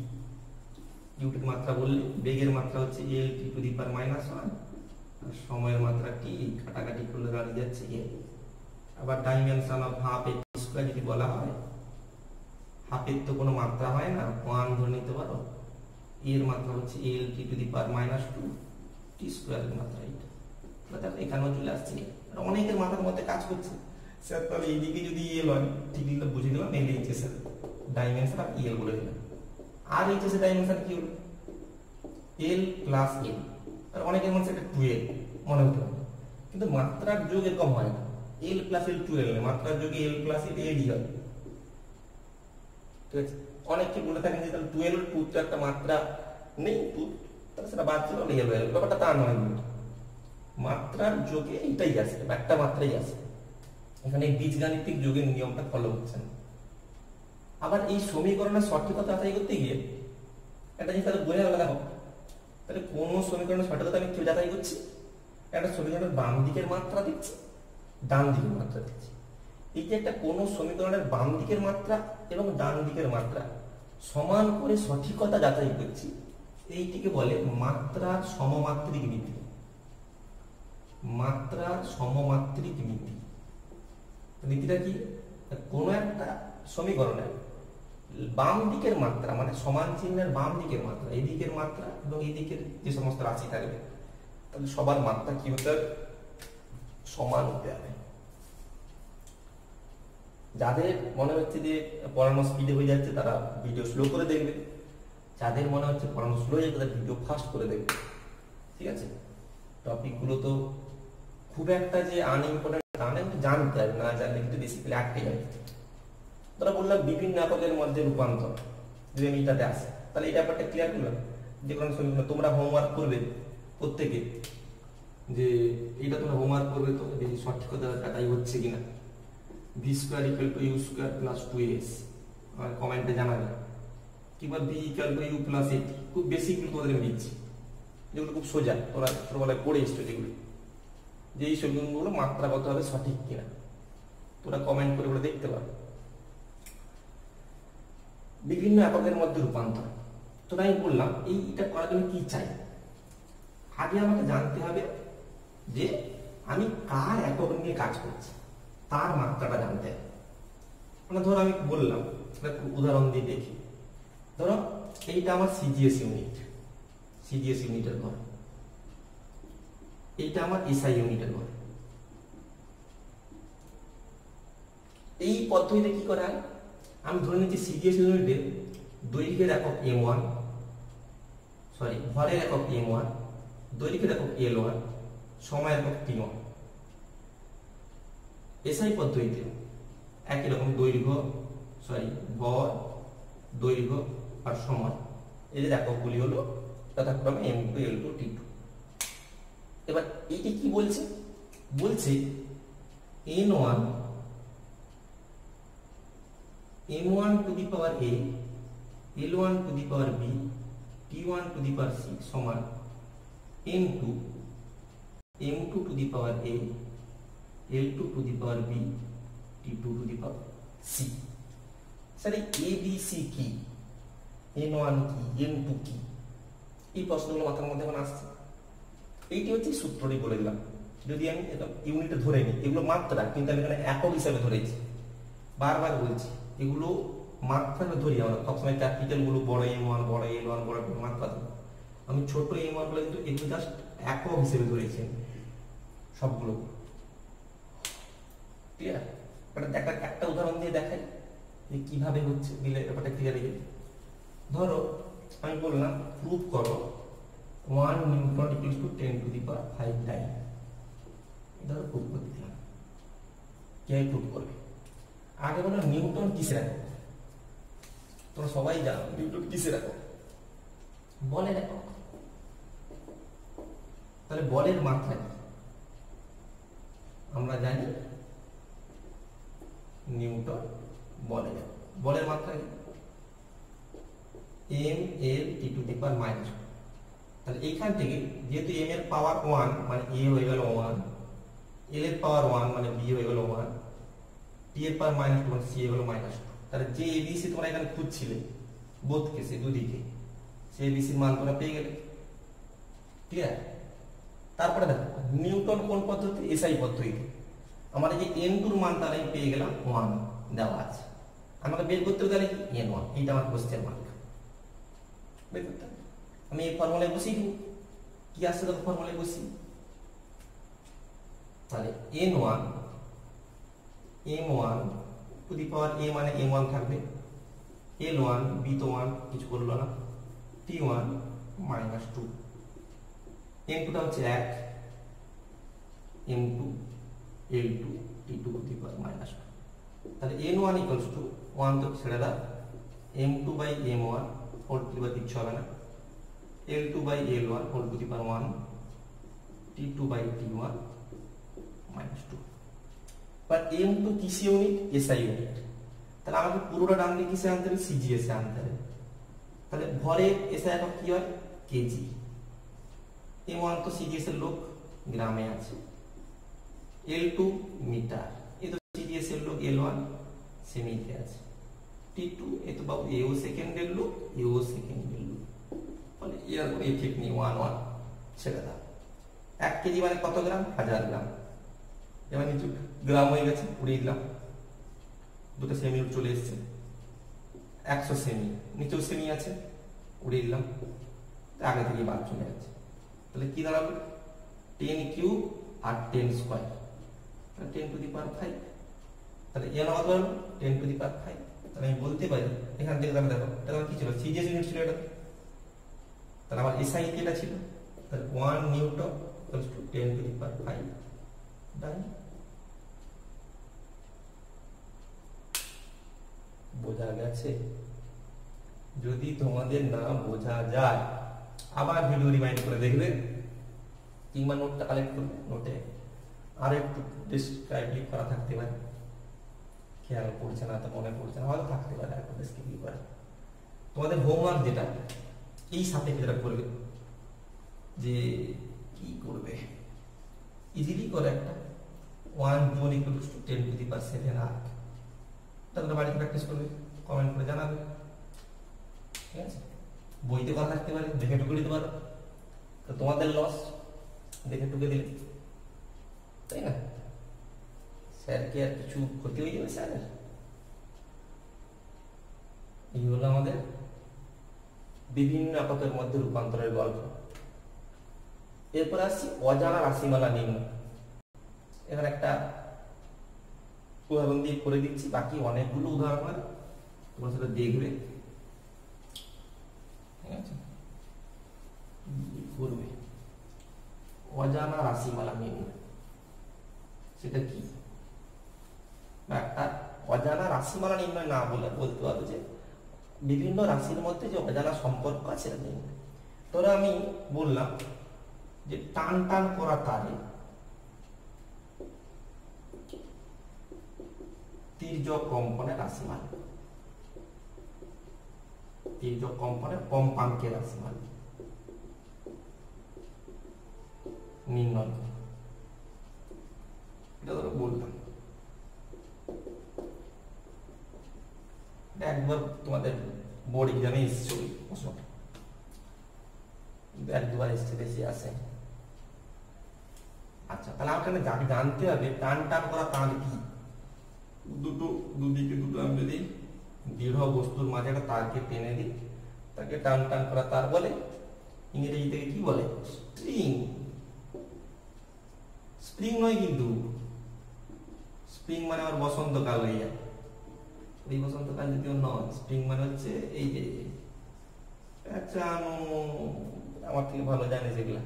ইউটির মাত্রা বললে, বেগের মাত্রা হচ্ছে L T to the power minus one সময়ের মাত্রা টি কাটাকাটি করলে দাঁড়িয়ে যাচ্ছে এ আবার dimension of half A square যদি বলা হয় হাফের তো কোনো মাত্রা হয় না ওয়ান ধরে নিতে পারো এর মাত্রা হচ্ছে L T to the power minus two T স্কোয়ারের মাত্রা এটা। তাহলে এখানেও চলে আসছে অনেকের মাথার মধ্যে কাজ করছে। স্যার, তাহলে এইদিকে যদি এল হয়, ঠিক বুঝে দিলাম এল এইচএস এর ডাইমেনশন আর এল বলে দিলাম। আর এইচএস ডাইমেনশন কি হলো? এল প্লাস এল আর অনেকের মধ্যে এটা টুয়েলভ মনে হতে পারে। কিন্তু মাত্রার যোগ এরকম হয় না। এল প্লাস এল টুয়েলভ মাত্রার যোগে এল প্লাস এল এলই হয়। ঠিক আছে? অনেকে বলে থাকেন যে তাহলে টুয়েলভ টু তো একটা মাত্রা নেই টু তাহলে সেটা বাদ ছিল লেগে গেল ব্যাপারটা তা নয় মাত্রার যোগে এটাই আছে একটা মাত্রাই আছে। এখানে বীজগাণিতিক যোগের নিয়মটা ফলো হচ্ছে না আবার এই সমীকরণের সঠিকতা যাচাই করতে গিয়ে একটা জিনিস তাহলে বোঝা গেল, দেখো। তাহলে কোন সমীকরণের সঠিকতা আমি কেউ যাচাই করছি? একটা সমীকরণের বাম দিকের মাত্রা দিচ্ছি, ডান দিকের মাত্রা দিচ্ছি। এই যে একটা কোন সমীকরণের বাম দিকের মাত্রা এবং ডান দিকের মাত্রা সমান করে সঠিকতা যাচাই করছি, এইটিকে বলে মাত্রার সমমাত্রিক নীতি। মাত্রার সমমাত্রিক নীতি। নীতিটা কি? কোন একটা সমীকরণের বাম দিকের মাত্রা মানে সমান চিহ্নের বাম দিকের মাত্রা, এই দিকের মাত্রা এবং এই দিকের যে সমস্ত রাশি থাকবে, তাহলে সবার মাত্রা কি হতে হবে? সমান হতে হবে। যাদের মনে হচ্ছে যে পড়ানো স্পিডে হয়ে যাচ্ছে, তারা ভিডিও স্লো করে দেখবে। যাদের মনে হচ্ছে পড়ানো স্লো হয়ে তাদের ভিডিও ফাস্ট করে দেখবে। ঠিক আছে? টপিকগুলো তো খুব একটা যে আনইম্পর্টেন্ট তা? না জানতে হবে, না জানলে কিন্তু বেসিক্যালি আটকে যাবে। তোরা বললাম বিভিন্ন এককের মধ্যে রূপান্তর যদি আমি এটাতে আসে তাহলে এই ব্যাপারটা ক্লিয়ার করলাম যে কোনো সমীকরণ তোমরা হোমওয়ার্ক করবে প্রত্যেকে, যে এটা তোমরা হোমওয়ার্ক করবে তো দেখি সঠিকতাটাই হচ্ছে কিনা? V square equal to U square plus two S আমার কমেন্টে জানাবে। কিংবা V equal to U plus A T খুব কিন্তু তোমাদের আমি দিচ্ছি। যেগুলো খুব সোজা, তোরা ছোটবেলায় পড়ে এসছো যেগুলো। যে এই সমীকরণগুলো মাত্রাগতভাবে সঠিক কিনা? তোরা কমেন্ট করে করে দেখতে পারো। বিভিন্ন এককের মধ্যে রূপান্তর। তো আমি বললাম এইটা করার জন্য কি চাই? আগে আমাকে জানতে হবে যে আমি কার একক নিয়ে কাজ করছি, তার মাত্রাটা জানতে হবে। মানে ধরো আমি বললাম উদাহরণ দিয়ে দেখি। ধরো এইটা আমার সিজিএস ইউনিট সিজিএস ইউনিটের ঘর। এইটা আমার এসআই ইউনিটের ঘর। এই পদ্ধতিতে কি করা হয়? আমি ধরে নিচ্ছি সিজিএস ইউনিটের দৈর্ঘ্যের একক এম ওয়ান। সরি ভরের একক এম ওয়ান দৈর্ঘ্যের একক এল ওয়ান সময়ের একক টি ওয়ান। এসআই পদ্ধতিতে একই রকম দৈর্ঘ্য সরি ভর দৈর্ঘ্য আর সময় এদের এককগুলি হলো যথাক্রমে M two L two T two. এবার এটি কি বলছে? বলছে N one M one to the power L one to the power T one to the power C সমান M two M two to the power A L two to the power B T two to the power C sir A B C কি? এন ওয়ান কি? এন টু কি? এই প্রশ্নগুলো মাথার মধ্যে এখন আসছে। এইটি হচ্ছে সূত্রটি বলে দিলাম। যদি আমি ইউনিটে ধরে নিই, এগুলো মাত্রা, কিন্তু আমি এখানে একক হিসাবে ধরেছি। বারবার বলছি। এগুলো মাত্রা ধরি আমরা। সবসময় ক্যাপিটালগুলো বড় এম ওয়ান বড় এল ওয়ান বড় মাত্রা ধরি আমি ছোট এম ওয়ানগুলো কিন্তু এগুলো জাস্ট একক হিসেবে ধরেছি সবগুলো। ক্লিয়ার একটা একটা উদাহরণ দিয়ে দেখাই যে কীভাবে হচ্ছে দিলে ব্যাপারটা ক্লিয়ার হয়ে ধরো, আমি বললাম প্রুফ করো one newton equal to ten to the power five time ধরো প্রুফ করে দিলাম। কে করবে? আগে বলো নিউটন কিসে রাখো তোমরা সবাই জানো, নিউটন কিসে রাখো বলে রাখো তাহলে বলের মাত্রা আমরা জানি নিউটন বলে বলের মাত্রা M L T to the power minus তাহলে এইখান থেকে যেহেতু এম এর পাওয়ার ওয়ান মানে এ হয়ে গেল ওয়ান এল এর পাওয়ার ওয়ান মানে বি হয়ে গেল ওয়ান টি এর পাওয়ার মাইনাস টু সি হয়ে গেল মাইনাস টু তাহলে যে এবিসি তোমরা এখানে খুঁজছিলে বোধ কেসে দুদিকে সেই এবিসির মান তোমরা পেয়ে গেলে। ক্লিয়ার তারপরে দেখো, নিউটন কোন পদ্ধতি? এসআই পদ্ধতিতে। আমার যে এন টুর মান, তাহলে আমি পেয়ে গেলাম ওয়ান দেওয়া আছে। আমাকে বের করতে হবে কি? এন ওয়ান এইটা আমার কোশ্চেন মার্ক বের করতে আমি এই ফর্মুলায় বসিয়ে দিব। কি আসছে দেখো ফর্মুলায় বসি তাহলে N one M one to the power a মানে এম ওয়ান থাকবে। এল ওয়ান বি তো ওয়ান, কিছু করল না। T one, minus two. M টুটা হচ্ছে এক। M two, L two, T two the power minus two. তাহলে N one equals to one তো ছেড়ে দাও। M two by M one whole to by কিচ্ছু হবে না। L two by L one whole to the power one. T two by T one, minus two. বা এম টু কিসি ইউনিট এসআই ইউনিট তাহলে আমাকে পুরোটা ডান দিকে কিসে আনতে হবে সিজিএস আনতে হবে। তাহলে ভরের এসআই এখন কি হয়? কেজি। এম ওয়ান তো সিজিএস এর লোক গ্রামে আছে। L two metre. এ তো সিজিএস এর লোক এল ওয়ান সেমিতে আছে। টি টু এ তো বাবু এও সেকেন্ডের লোক এও সেকেন্ডের লোক। ফলে এর কোনো এফেক্ট নেই ওয়ান ওয়ান ছেড়ে দাও। এক কেজি মানে কত গ্রাম? হাজার গ্রাম। এবার নিচু। গ্রাম হয়ে গেছে, উড়িয়ে দিলাম। দুটো সেমি চলে এসছে। একশো সেমি নিচেও সেমি আছে, উড়িয়ে দিলাম। আগে থেকে বাদ চলে যাচ্ছে তাহলে কি দাঁড়াবে ten cube R ten square ten to the power five তাহলে এর নামাজ বলব ten to the power five তাহলে আমি বলতে পারি, এখান থেকে তাহলে দেখো, এটা কি ছিল? সিজিএস ইউনিট ছিল এটা। তাহলে আমার এসআই এটা ছিল? তাহলে one newton ten to the power five dyne বোঝা গেছে? যদি তোমাদের না বোঝা যায়, আবার ভিডিও রিমাইন্ড করে দেখবে। কিংবা নোটটা কালেক্ট করবে নোটে আর একটু ডিসক্রাইবলি করা থাকতে পারে। খেয়াল পড়ছে না তো, মনে পড়ছে না, হয়তো থাকতে পারে আর ডিসক্রাইবলি করা। তোমাদের হোমওয়ার্ক যেটা, এই সাথে যেটা করবে, যে কি করবে? ইজিলি করে একটা one joule equals to ten to the power seven আর তোমরা বাড়িতে প্র্যাকটিস করবে কমেন্ট করে জানাবে। ঠিক আছে? বইতে কথা থাকতে পারে, দেখে টুকে দিতে পারো। তো তোমাদের লস দেখে টুকে দিলে। তাই না? স্যার কি আর কিছু ক্ষতি হয়ে যাবে স্যারের? এই হলো আমাদের বিভিন্ন এককের মধ্যে রূপান্তরের গল্প। এরপর আসছি অজানা রাশিমালা নিম্ন এখানে একটা উদাহরণ দিয়ে করে দিচ্ছি, বাকি অনেকগুলো উদাহরণ তোমরা সেটা দেখবে। করবে। অজানা রাশিমালা নির্ণয় সেটা কি? একটা অজানা রাশিমালা নির্ণয় না বলে বলতে পারো যে, বিভিন্ন রাশির মধ্যে যে অজানা সম্পর্ক আছে, সেটা নির্ণয় আমি বললাম যে টান টান করা তারে তির্যক কম্পনের রাশিমালা তির্যক কম্পনের কম্পাঙ্কের রাশিমালা নির্ণয় করো। এটা ধরো বললাম এটা একবার তোমাদের বোর্ড এক্সামে এসছে ওই প্রশ্নটা কিন্তু এক দুবার এসছে বেশি আসে আচ্ছা তাহলে আমাকে না জান- জানতে হবে টান টান করা টান কি দুটো, দুদিকে দুটো আমি যদি দৃঢ় বস্তুর মাঝে একটা তারকে টেনে দিই, তাকে টান টান করা তার বলে ইংরেজি থেকে কি বলে? স্ট্রিং স্প্রিং নয় কিন্তু, স্প্রিং মানে আমার বসন্তকাল হয়ে যায়। এই বসন্তকাল যদিও নয় স্প্রিং মানে হচ্ছে এই যে আচ্ছা আমার থেকে ভালো জানে যেগুলা।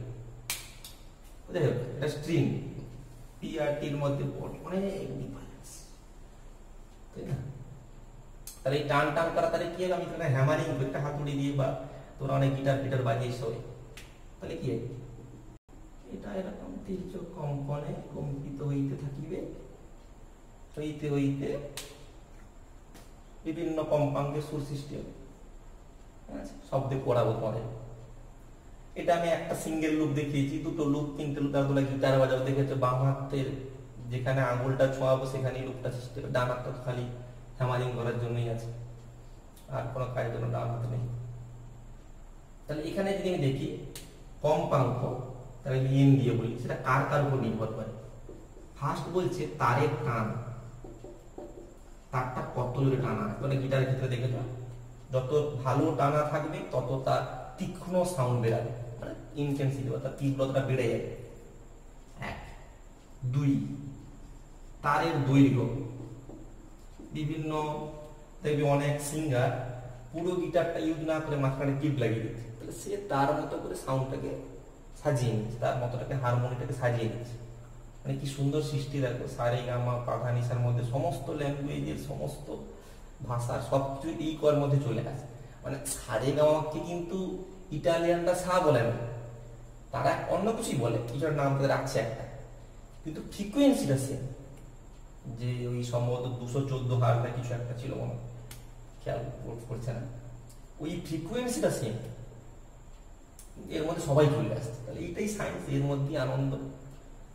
যাই এটা স্ট্রিং। পিআরটির মধ্যে অনেক ডিফারেন্স তাই না তাহলে এই টান টান করা, তাহলে কি হবে? আমি এখানে হ্যামারিং একটা হাতুড়ি দিয়ে বা তোরা অনেক গিটার ফিটার বাজিয়ে সই তাহলে কি হবে? এটা এরকম তির্যক কম্পনে কম্পিত হইতে থাকিবে। হইতে হইতে বিভিন্ন কম্পাঙ্কের সুর সৃষ্টি হবে? শব্দে পড়াবো পরে। এটা আমি একটা সিঙ্গেল লুপ দেখিয়েছি, দুটো লুপ তিনটে লুপ তারপরে গিটার বাজাও। দেখেছ? বাম হাতের যেখানে আঙুলটা ছোঁয়াবো, সেখানেই লুপটা সৃষ্টি ডান হাতটা খালি হ্যামারিং করার জন্যই আছে। আর কোনো কাজের জন্য ডান হাতে নেই। তাহলে এখানে যদি আমি দেখি, কম্পাঙ্ক, তাহলে এন দিয়ে বলি, সেটা কার কার উপর নির্ভর করে? ফার্স্ট বলছে তারের টান। তারটা কত জোরে টানা মানে গিটারের ক্ষেত্রে দেখেছ যত ভালো টানা থাকবে, তত তার তীক্ষ্ণ সাউন্ড বেরাবে মানে ইন্টেন্সিটি অর্থাৎ তীব্রতা বেড়ে যাবে। এক, দুই তারের দৈর্ঘ্য। বিভিন্ন, দেখবি অনেক সিঙ্গার পুরো গিটারটা ইউজ না করে মাঝখানে টিপ লাগিয়ে দিচ্ছে। তাহলে সে তার মতো করে সাউন্ডটাকে সাজিয়ে নিচ্ছে, তার মতোটাকে হারমোনিটাকে সাজিয়ে দিচ্ছে মানে কি সুন্দর সৃষ্টি দেখো, সারে, গামা পাধানিসার মধ্যে সমস্ত ল্যাঙ্গুয়েজের সমস্ত ভাষার সব কিছু এই কর মধ্যে চলে আসে। মানে সারে, গামাকে কিন্তু ইটালিয়ানরা সা বলে না। তারা অন্য কিছুই বলে, কিছুর নাম তাদের আছে একটা। কিন্তু ফ্রিকুয়েন্সিটা সেম যে ওই সম্ভবত দুশো চোদ্দ হার না কিছু একটা ছিল মনে খেয়াল করছে না। ওই ফ্রিকুয়েন্সিটা সেম এর মধ্যে সবাই চলে আসছে। তাহলে এইটাই সায়েন্স এর মধ্যেই আনন্দ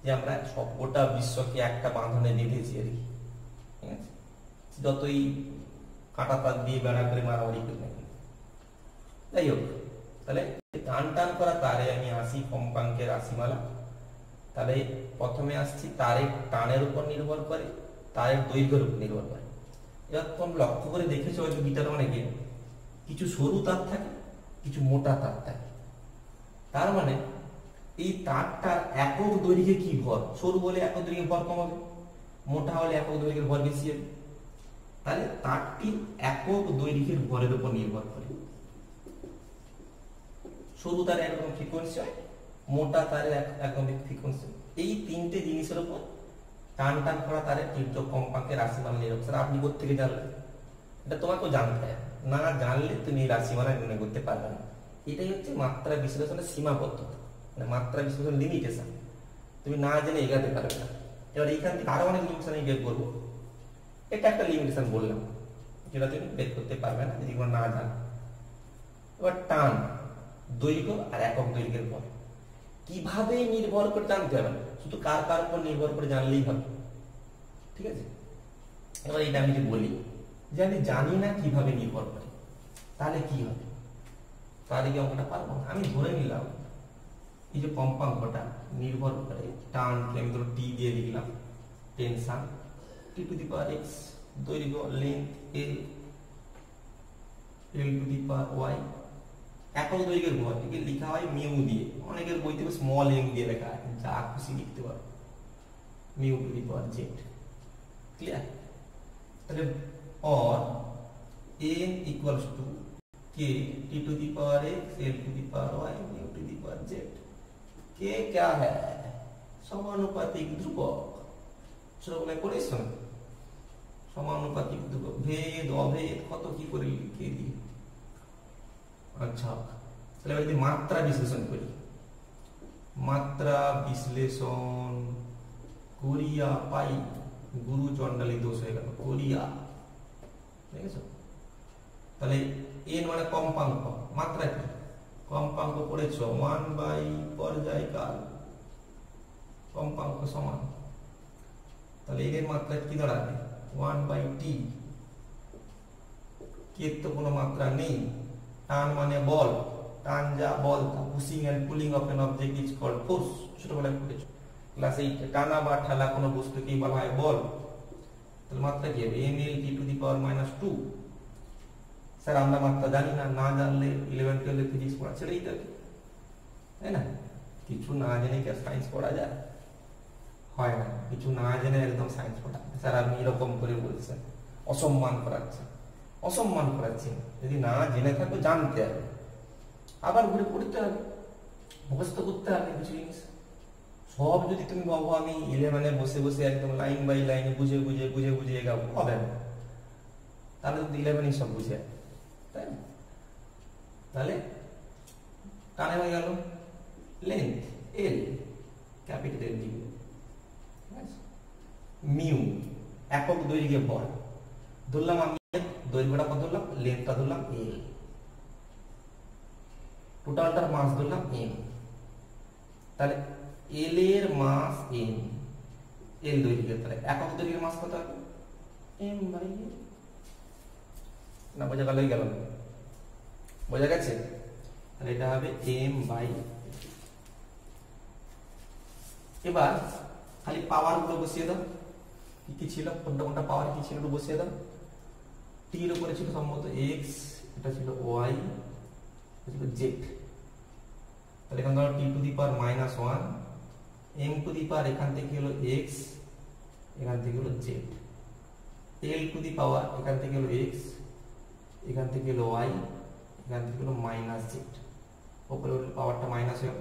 যে আমরা সব গোটা বিশ্বকে একটা বাঁধনে বেঁধেছি আর কি। ঠিক আছে? যতই কাঁটা তার দিয়ে বেড়া করে মারামারি করি না কেন। যাই হোক, তাহলে টান টান করা তারে আমি আসি কম্পাঙ্কের রাশিমালা তাহলে প্রথমে আসছি তারে টানের উপর নির্ভর করে। তারের দৈর্ঘ্যের উপর নির্ভর করে। এবার তোমরা লক্ষ্য করে দেখেছ হয়তো গিটার অনেকে, কিছু সরু তার থাকে, কিছু মোটা তার থাকে। তার মানে এই তারটার একক দৈর্ঘ্যে কি ভর? সরু হলে একক দৈর্ঘ্যে ভর কম হবে, মোটা হলে একক দৈর্ঘ্যের ভর বেশি হবে। তাহলে তারটি একক দৈর্ঘ্যের ভরের উপর নির্ভর করে। সরু তার একরকম ফ্রিকোয়েন্সি হয়, মোটা তারে এক- একরকম ফ্রিকোয়েন্সি এই তিনটে জিনিসের উপর টান টান করা তারে তীর্থ কম্পাঙ্কের নির্ভর স্যার, আপনি কোথেকে জানলেন? এটা তোমাকেও জানতে হবে না জানলে তুমি এই রাশিমালা নির্ণয় করতে পারবে না। এটাই হচ্ছে মাত্রা বিশ্লেষণের সীমাবদ্ধতা মানে মাত্রা বিশ্লেষণ লিমিটেশন তুমি না জেনে এগাতে পারবে না। এবার এইখান থেকে আরও অনেক লিমিটেশন বের করব। এটা একটা লিমিটেশন বললাম, যেটা তুমি বের করতে পারবে না যদি না জানো। এবার টান, দৈর্ঘ্য আর একক দৈর্ঘ্যের পর কীভাবে নির্ভর করে জানতে হবে শুধু কার কার উপর নির্ভর করে জানলেই হবে। ঠিক আছে? এবার এটা আমি যে বলি, যে আমি জানি না কীভাবে নির্ভর করে, তাহলে কি হবে? তাহলে কি অঙ্কটা পারব? আমি ধরে নিলাম, এই যে কম্পাঙ্কটা নির্ভর করে টান আমি ধরো টি দিয়ে লিখলাম tension T to the power X দৈর্ঘ্য length L L to the power Y একক দৈর্ঘ্যের ভর একে লেখা হয় মিউ দিয়ে। অনেকের বইতে স্মল এম দিয়ে লেখা যা খুশি লিখতে পারো। Mu to the power Z clear তাহলে और n equals to k t to the power x l to the power y mu to the power z k क्या है সমানুপাতিক ধ্রুবক ছোটবেলায় পড়েছো সমানুপাতিক ধ্রুবক ভেদ অভেদ কত কি করে লিখে দিই আচ্ছা তাহলে এবার যদি মাত্রা বিশ্লেষণ করি মাত্রা বিশ্লেষণ করিয়া পাই গুরু চন্ডালী দোষ হয়ে গেল, করিয়া। আছে? তাহলে এন মানে কম্পাঙ্ক। মাত্রা কি? কম্পাঙ্ক পড়েছ? ওয়ান বাই পর্যায়কাল। কম্পাঙ্ক সমান। তাহলে এর মাত্রা কি দাঁড়াবে? One by T. কে তো কোনো মাত্রা নেই। টান মানে বল। টান যা বল pushing and pulling of an object is called force ছোটবেলায় পড়েছ। ক্লাস এইট টানা বা ঠালা কোনো বস্তুকেই বলা হয় বল। তাহলে মাত্রা কি হবে? M L T to the power minus two sir, আমরা মাত্রা জানি না না জানলে ইলেভেন টুয়েলভে ফিজিক্স পড়া ছেড়েই দেবে। তাই না? কিছু না জেনে কি সায়েন্স পড়া যায়? হয় না। কিছু না জেনে একদম সায়েন্স পড়া স্যার আপনি এরকম করে বলছেন অসম্মান করাচ্ছেন অসম্মান করাচ্ছেন যদি না জেনে থাকো, জানতে হবে। আবার ঘুরে পড়তে হবে। মুখস্থ করতে হবে কিছু জিনিস। সব যদি তুমি ভাবো আমি ইলেভেনে বসে বসে একদম লাইন বাই লাইন বুঝে বুঝে বুঝে বুঝে এগাবো, হবে? না তাহলে তো ইলেভেনই সব বুঝে তাই না? তাহলে কানে হয়ে গেল লেন্থ এল ক্যাপিটাল এল দিব। মিউ, একক দৈর্ঘ্যে বল। ধরলাম আমি দৈর্ঘ্যটা কত ধরলাম? লেন্থটা ধরলাম এল টোটালটার মাস ধরলাম এম তাহলে এল এর মাস এম এল দৈর্ঘ্যের তাহলে একক দৈর্ঘ্যের মাস কত হবে? এম বাই না, বোঝা গেলই গেল। বোঝা গেছে? তাহলে এটা হবে এম বাই এবার খালি পাওয়ারগুলো বসিয়ে দাও। কি কি ছিল? কোনটা কোনটা পাওয়ার কি ছিল বসিয়ে দাও। টি এর উপরে ছিল সম্ভবত এক্স এটা ছিল ওয়াই এটা ছিল জেড তাহলে এখানে ধরো T to the power minus one M to the power এখান থেকে হলো এক্স এখান থেকে হলো Z L to the power এখান থেকে হলো এক্স এখান থেকে হলো ওয়াই এখান থেকে হলো মাইনাস জেড ওপরে পাওয়ারটা মাইনাস হয়ে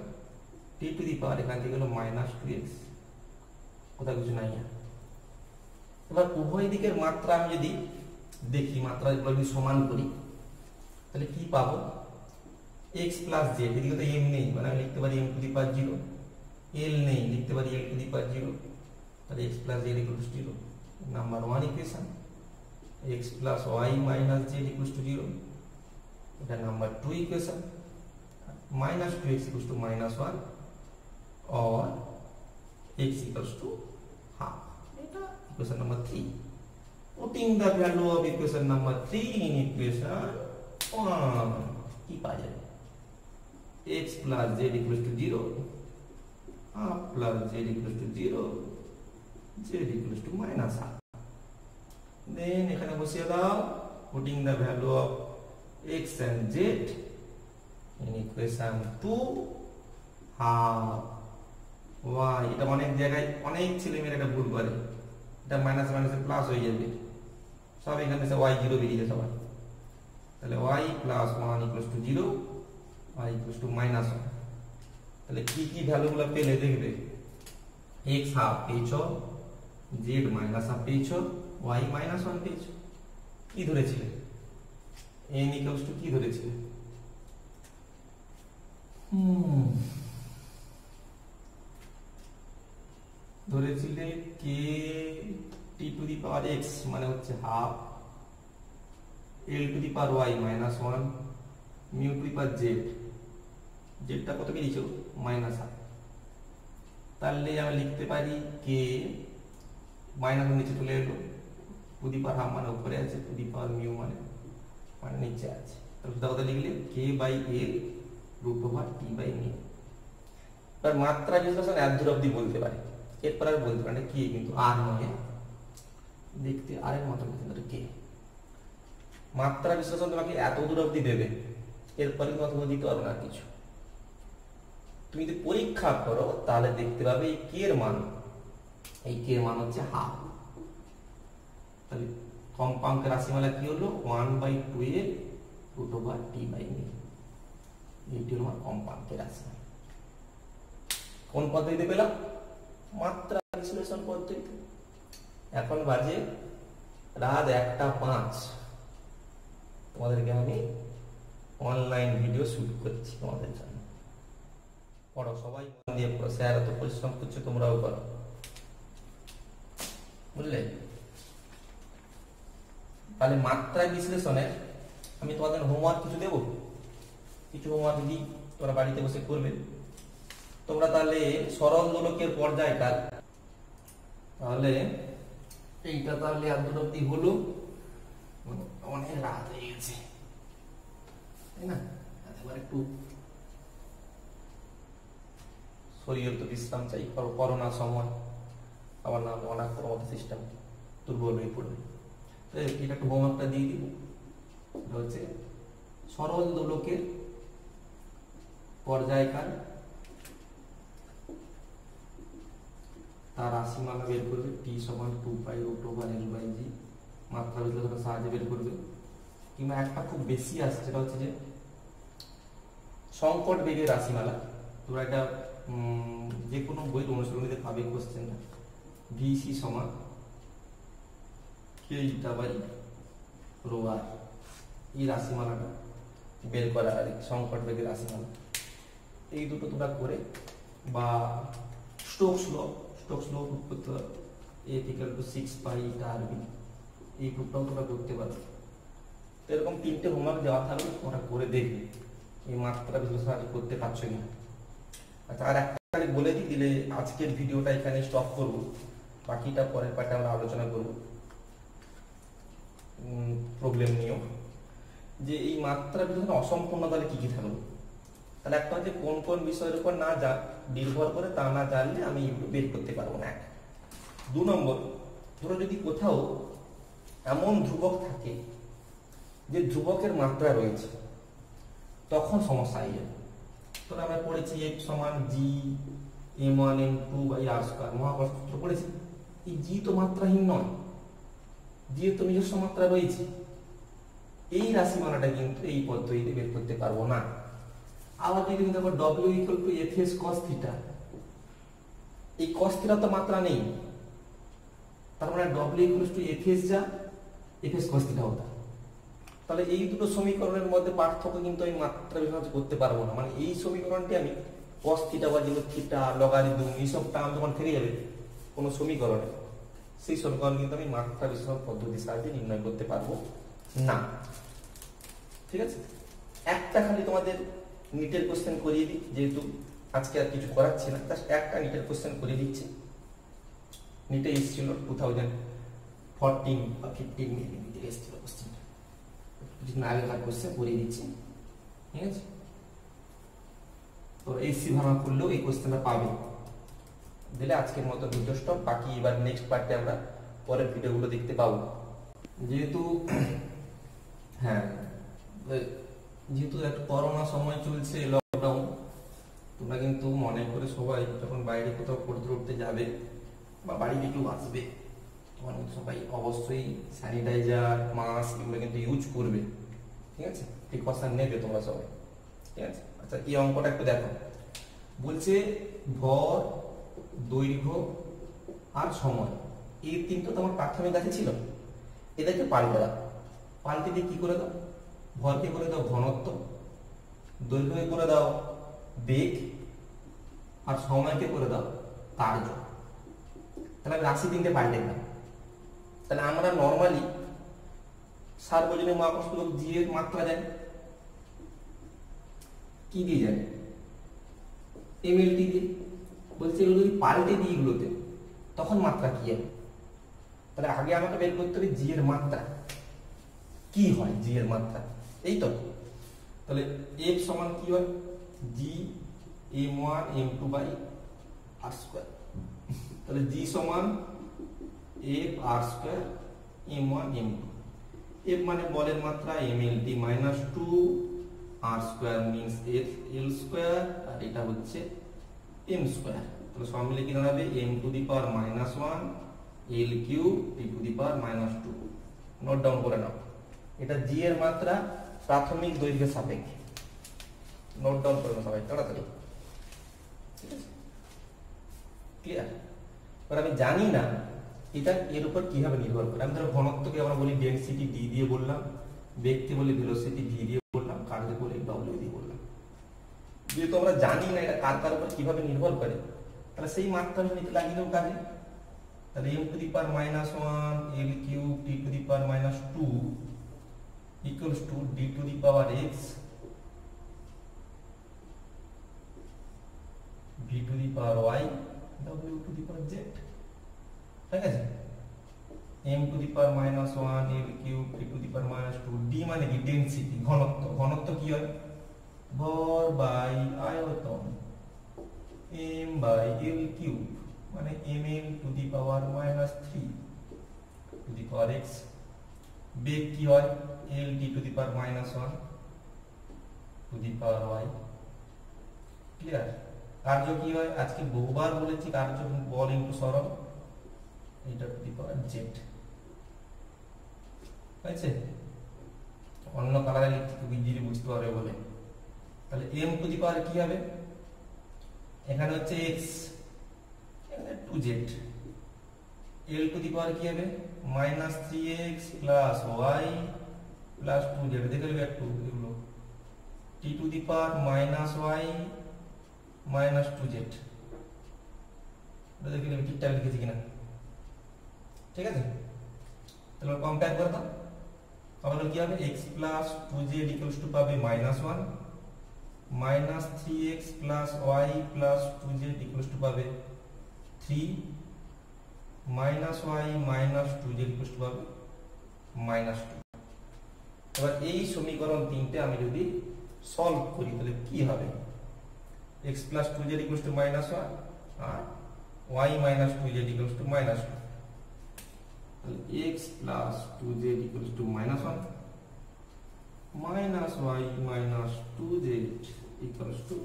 টি টু দি পাওয়ার এখান থেকে হলো মাইনাস টু এক্স কোথাও কিছু নাই এবার উভয় দিকের মাত্রা আমি যদি দেখি মাত্রা এগুলো যদি সমান করি, তাহলে কি পাবো? এক্স প্লাস জেড এদিকে তো এম নেই মানে আমি লিখতে পারি M to the power zero L নেই লিখতে পারি L to the power zero তাহলে X plus Z equal to zero number one equation X plus Y minus Z equal to zero এটা number two equation minus two X equal to minus one और x equals to half এটা equation number 3 putting the value of equation number 3 in equation 1 কি পাওয়া যাবে x plus z equals to 0 half plus z equals to 0 z equals to minus half then এখানে বসিয়ে দাও, putting the value of x and z in equation 2 half Y এটা অনেক জায়গায় অনেক ছেলে মেয়েরা এটা ভুল করে। এটা মাইনাস মাইনাসে প্লাস হয়ে যাবে। সব এখানে সে ওয়াই জিরো বেরিয়ে সবাই তাহলে Y plus one equals to zero Y equals to minus one তাহলে কি কি ভ্যালুগুলো পেলে দেখবে? এক্স হাফ পেয়েছ জেড মাইনাস হাফ পেয়েছ ওয়াই মাইনাস ওয়ান পেয়েছ কি ধরেছিলে? এন ইকুয়ালস টু কি ধরেছিলে? ধরেছিলে কে টি টু দি পাওয়ার এক্স মানে হচ্ছে half L to the power Y minus one mu to the power Z জেডটা কত কি বেরিয়েছে মাইনাস হাফ তাহলে আমরা লিখতে পারি কে মাইনাস নিচে চলে এলো। পাওয়ার হাফ মানে উপরে আছে পাওয়ার মিউ মানে মানে নিচে আছে। তাহলে সুদা কথা লিখলে K by L root over T by mu. এবার মাত্রা বিশ্লেষণ এক দূর অব্দি বলতে পারে। এরপর আর বলতে পারে কি কিন্তু আর নয়। দেখতে আর এর মতো কিন্তু কে মাত্রা বিশ্লেষণ তোমাকে এত দূর অব্দি দেবে, এরপরে তোমাকে দিতে পারবে না কিছু। তুমি যদি পরীক্ষা করো, তাহলে দেখতে পাবে এই কে এর মান। এই কে এর মান হচ্ছে হাফ তাহলে কম্পাঙ্কের রাশিমালা কি হলো? ওয়ান বাই টু এর root over T by mu এইটি হলো আমার কম্পাঙ্কের রাশিমালা। কোন পদ্ধতিতে পেলাম? মাত্রা বিশ্লেষণ পদ্ধতিতে। এখন বাজে রাত একটা পাঁচ। তোমাদেরকে আমি অনলাইন ভিডিও শুট করছি তোমাদের জন্য। পড়ো, সবাই দিয়ে পড়ো। স্যার, এত পরিশ্রম করছে, তোমরাও করো। বুঝলে? তাহলে মাত্রা বিশ্লেষণে আমি তোমাদের হোমওয়ার্ক কিছু দেবো? কিছু হোমওয়ার্ক দিই তোমরা বাড়িতে বসে করবে। তোমরা তাহলে সরল দোলকের পর্যায়কাল তাহলে এইটা তাহলে আর দুটো অব্দি হলো। অনেক রাত হয়ে গেছে। তাই না? একটু শরীরের তো বিশ্রাম চাই। করোনার সময়। আমার নাম অনাক মতো সিস্টেম দুর্বল হয়ে পড়বে। তো এটা একটু হোমওয়ার্কটা দিয়ে দিব। হচ্ছে সরল দোলকের পর্যায়কাল। তার রাশিমালা বের করবে। টি সমান two pi root over L by G মাত্রা বিশ্লেষণের সাহায্যে বের করবে। কিংবা একটা খুব বেশি আসছে, সেটা হচ্ছে যে সংকট বেগের রাশিমালা তোমরা এটা যে কোনো বই অনুশীলনীতে পাবে কোশ্চেনটা ভিসি সমান কে ইটা বাই রো আর এই রাশিমালাটা বের করা আর সংকট বেগের রাশিমালা। এই দুটো তোমরা করে বা স্টোকস ল স্টোকস ল করতে হবে। A equal to six pi eta R B এই গ্রুপটাও তোমরা করতে পারো। এরকম তিনটে হোমওয়ার্ক দেওয়া থাকবে তোমরা করে দেখবে। এই মাত্রা বিশ্লেষণ করতে পারছ কিনা। আচ্ছা আর একটা বলে দিই, দিলে আজকের ভিডিওটা এখানে স্টপ করব। বাকিটা পরের পার্টে আমরা আলোচনা করব। প্রবলেম নিয়েও। যে এই মাত্রা বিশ্লেষণ অসম্পূর্ণ তাহলে কি কি থাকবে? তাহলে একটা হচ্ছে কোন কোন বিষয়ের উপর না যা নির্ভর করে তা না জানলে আমি বের করতে পারব না। এক। দু নম্বর, ধরো যদি কোথাও এমন ধ্রুবক থাকে যে ধ্রুবকের মাত্রা রয়েছে, তখন সমস্যা হয়ে যাবে। তো আমরা পড়েছি সমান বাই মহাকর্ষ সূত্র পড়েছি। এই জি তো মাত্রাহীন নয়। তো নিজস্ব মাত্রা রয়েছে। এই রাশিমালাটা কিন্তু এই পদ্ধতিতে বের করতে পারব না। আবার যদি দেখো W equal to S cos theta এই কস থিটা তো মাত্রা নেই। তার মানে ডব্লিউ ইকুয়াল টু এস যা এস কস থিটা হতো তাহলে এই দুটো সমীকরণের মধ্যে পার্থক্য কিন্তু আমি মাত্রা বিভাগ করতে পারব না। মানে এই সমীকরণটি আমি কস থিটা বা যেগুলো থিটা লগারিদম এইসব টার্ম যখন থেকে যাবে কোনো সমীকরণে, সেই সমীকরণ কিন্তু আমি মাত্রা বিশ্লেষণ পদ্ধতির সাহায্যে নির্ণয় করতে পারব না। ঠিক আছে? একটা খালি তোমাদের নিটের কোশ্চেন করিয়ে দিই, যেহেতু আজকে আর কিছু করাচ্ছি না জাস্ট একটা নিটের কোশ্চেন করিয়ে দিচ্ছি। নিটে এসেছিল টু থাউজেন্ড ফোরটিন বা ফিফটিন এসেছিল কোশ্চেনটা কিছুদিন আগেকার কোশ্চেন করিয়ে দিচ্ছি। ঠিক আছে? তো এসি ভাঙা করলেও এই কোশ্চেনটা পাবে। দিলে আজকের মতো দুটো স্টপ বাকি এবার নেক্সট পার্টে আমরা পরের ভিডিওগুলো দেখতে পাবো। যেহেতু হ্যাঁ যেহেতু একটা করোনা সময় চলছে লকডাউন তোমরা কিন্তু মনে করে সবাই যখন বাইরে কোথাও পড়তে উঠতে যাবে বা বাড়িতে কেউ আসবে তখন সবাই অবশ্যই স্যানিটাইজার মাস্ক এগুলো কিন্তু ইউজ করবে। ঠিক আছে? প্রিকশন নেবে তোমরা সবাই। ঠিক আছে? আচ্ছা এই অঙ্কটা একটু দেখো। বলছে ভর, দৈর্ঘ্য আর সময়। এই তিনটা তোমার প্রাথমিক কাছে ছিল। এদেরকে পাল্টে দাও। পাল্টে দিয়ে কি করে দাও? ভরকে করে দাও ঘনত্ব, দৈর্ঘ্যকে করে দাও বেগ, আর সময়কে করে দাও কার্য তাহলে রাশি তিনটে পাল্টে দিলাম। তাহলে আমরা নর্মালি সার্বজনীন মহাকর্ষ জি এর মাত্রা জানি। কি দিয়ে জানি? এমএলটি দিয়ে। বলছে এগুলো যদি পাল্টে দিই এগুলোতে, তখন মাত্রা কি হবে? তাহলে আগে আমাকে বের করতে হবে জি এর মাত্রা। কি হয় জি এর মাত্রা? এই তো। তাহলে এফ সমান কি হয়? G M one M two by R square তাহলে জি সমান F R square M one M two F মানে বলের মাত্রা M L T minus two R square means F L square আর এটা হচ্ছে এম স্কোয়ার তাহলে সব মিলে কি দাঁড়াবে? M to the power minus one L cube T to the power minus two note down করে নাও। এটা জি এর মাত্রা প্রাথমিক দৈর্ঘ্যের সাপেক্ষে। নোট ডাউন করে নাও সবাই, তাড়াতাড়ি। ক্লিয়ার এবার আমি জানি না এটা এর উপর কীভাবে নির্ভর করে? আমি ধরো ঘনত্বকে আমরা বলি ডেনসিটি ডি দিয়ে বললাম, বেগকে বলি ভেলোসিটি ভি দিয়ে বললাম কার্যে বলি ডব্লিউ দিয়ে বললাম। যেহেতু আমরা জানি না এটা কার কার উপর কীভাবে নির্ভর করে, তাহলে সেই মাত্রা নিতে দেবো কাজে। তাহলে M to the power minus one L cube T to the power minus two equals to D to the power X V to the power Y W to the power Z ঠিক আছে? M to the power minus one L cube T to the power minus two D মানে কি? ডেন্সিটি ঘনত্ব। ঘনত্ব কি হয়? ভর বাই আয়তন এম বাই এল কিউব মানে M L to the power minus three to the power X বেগ কি হয়? L T to the power minus one to the power Y clear কার্য কি হয়? আজকে বহুবার বলেছি কার্য বল ইন্টু সরল এটা টু দি পাওয়ার জেড হয়েছে? অন্য কালারে লিখতে খুব ইজিলি বুঝতে পারবে বলে। তাহলে এম টু দি পাওয়ার কি হবে? এখানে হচ্ছে এক্স এখানে two Z L to the power কি হবে? Minus three X plus Y plus two Z দেখে নেবে একটু এগুলো। T to the power minus Y minus two Z দেখে নেবে ঠিকঠাক লিখেছি কিনা। ঠিক আছে? তাহলে কম্পেয়ার করে দাও। তাহলে কি হবে? x plus two Z equals to পাবে minus one minus three X plus Y plus two Z equals to পাবে three minus Y minus two Z equals to পাবে মাইনাস টু এবার এই সমীকরণ তিনটে আমি যদি সলভ করি, তাহলে কি হবে? X plus two Z equals to minus one R Y minus two Z equals to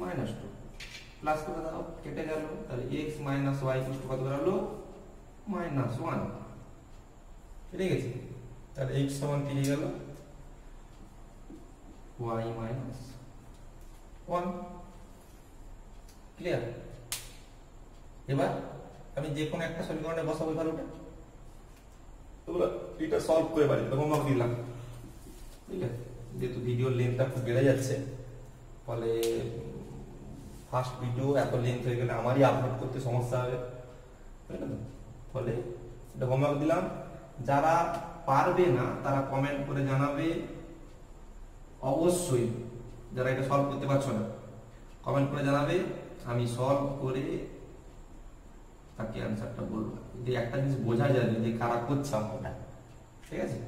minus two x plus 2z equals to minus 1 minus y minus 2z equals to minus 2 plus করে দাও, কেটে গেল, তাহলে x minus y equals to কত দাঁড়াল? Minus 1 কেটে গেছে? তাহলে x সমান কি গেল। y minus 1 ক্লিয়ার এবার আমি যে কোনো একটা সমীকরণে বসাবো ভ্যালুটা তোমরা এটা করে দিলাম। যেহেতু লেন্থটা বেড়ে যাচ্ছে, ফলে ফার্স্ট ভিডিও এত লেন্থ হয়ে গেলে আমারই আপলোড করতে সমস্যা হবে। ফলে এটা হোমওয়ার্ক দিলাম। যারা পারবে না, তারা কমেন্ট করে জানাবে। অবশ্যই যারা এটা সলভ করতে পারছ না কমেন্ট করে জানাবে। আমি সলভ করে তাকে অ্যান্সারটা বলব। যে একটা জিনিস বোঝা যাবে যে কারা করছে অঙ্কটা ঠিক আছে?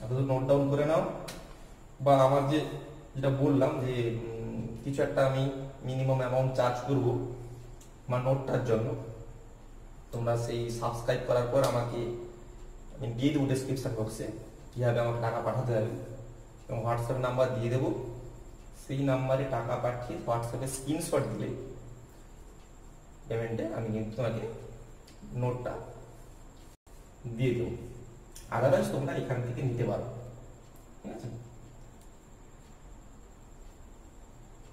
এত নোট ডাউন করে নাও। বা আমার যে যেটা বললাম যে কিছু একটা আমি মিনিমাম অ্যামাউন্ট চার্জ করব আমার নোটটার জন্য। তোমরা সেই সাবস্ক্রাইব করার পর আমাকে, আমি দিয়ে দেবো ডিসক্রিপশন বক্সে কীভাবে আমাকে টাকা পাঠাতে হবে? এবং হোয়াটসঅ্যাপ নাম্বার দিয়ে দেবো। সেই নাম্বারে টাকা পাঠিয়ে হোয়াটসঅ্যাপে স্ক্রিনশট দিলে পেমেন্টে আমি কিন্তু তোমাকে নোটটা দিয়ে দেবো। আদারওয়াইজ তোমরা এখান থেকে নিতে পারো। ঠিক আছে?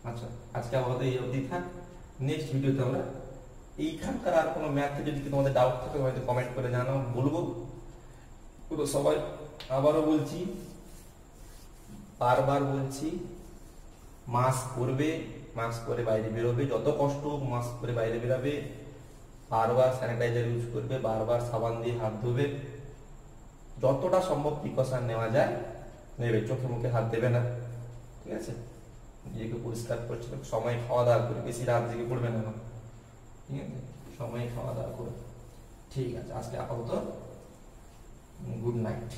আচ্ছা আজকে আমাদের এই অবধি থাক। নেক্সট ভিডিওতে আমরা এইখানকার আর কোনো ম্যাথে যদি তোমাদের ডাউট থাকে হয়তো কমেন্ট করে জানাও, বলব। পুরো সবাই আবারও বলছি, বারবার বলছি মাস্ক পরবে মাস্ক পরে বাইরে বেরোবে। যত কষ্ট হোক মাস্ক পরে বাইরে বেরোবে। বারবার স্যানিটাইজার ইউজ করবে, বারবার সাবান দিয়ে হাত ধুবে। যতটা সম্ভব প্রিকশন নেওয়া যায়, নেবে, চোখে মুখে হাত দেবে না। ঠিক আছে? নিজেকে পরিষ্কার পরিচ্ছন্ন সময় খাওয়া দাওয়া করে, বেশি রাত জেগে পড়বে না। ঠিক আছে? সময় খাওয়া দাওয়া করে। ঠিক আছে, আজকে আপাতত গুড নাইট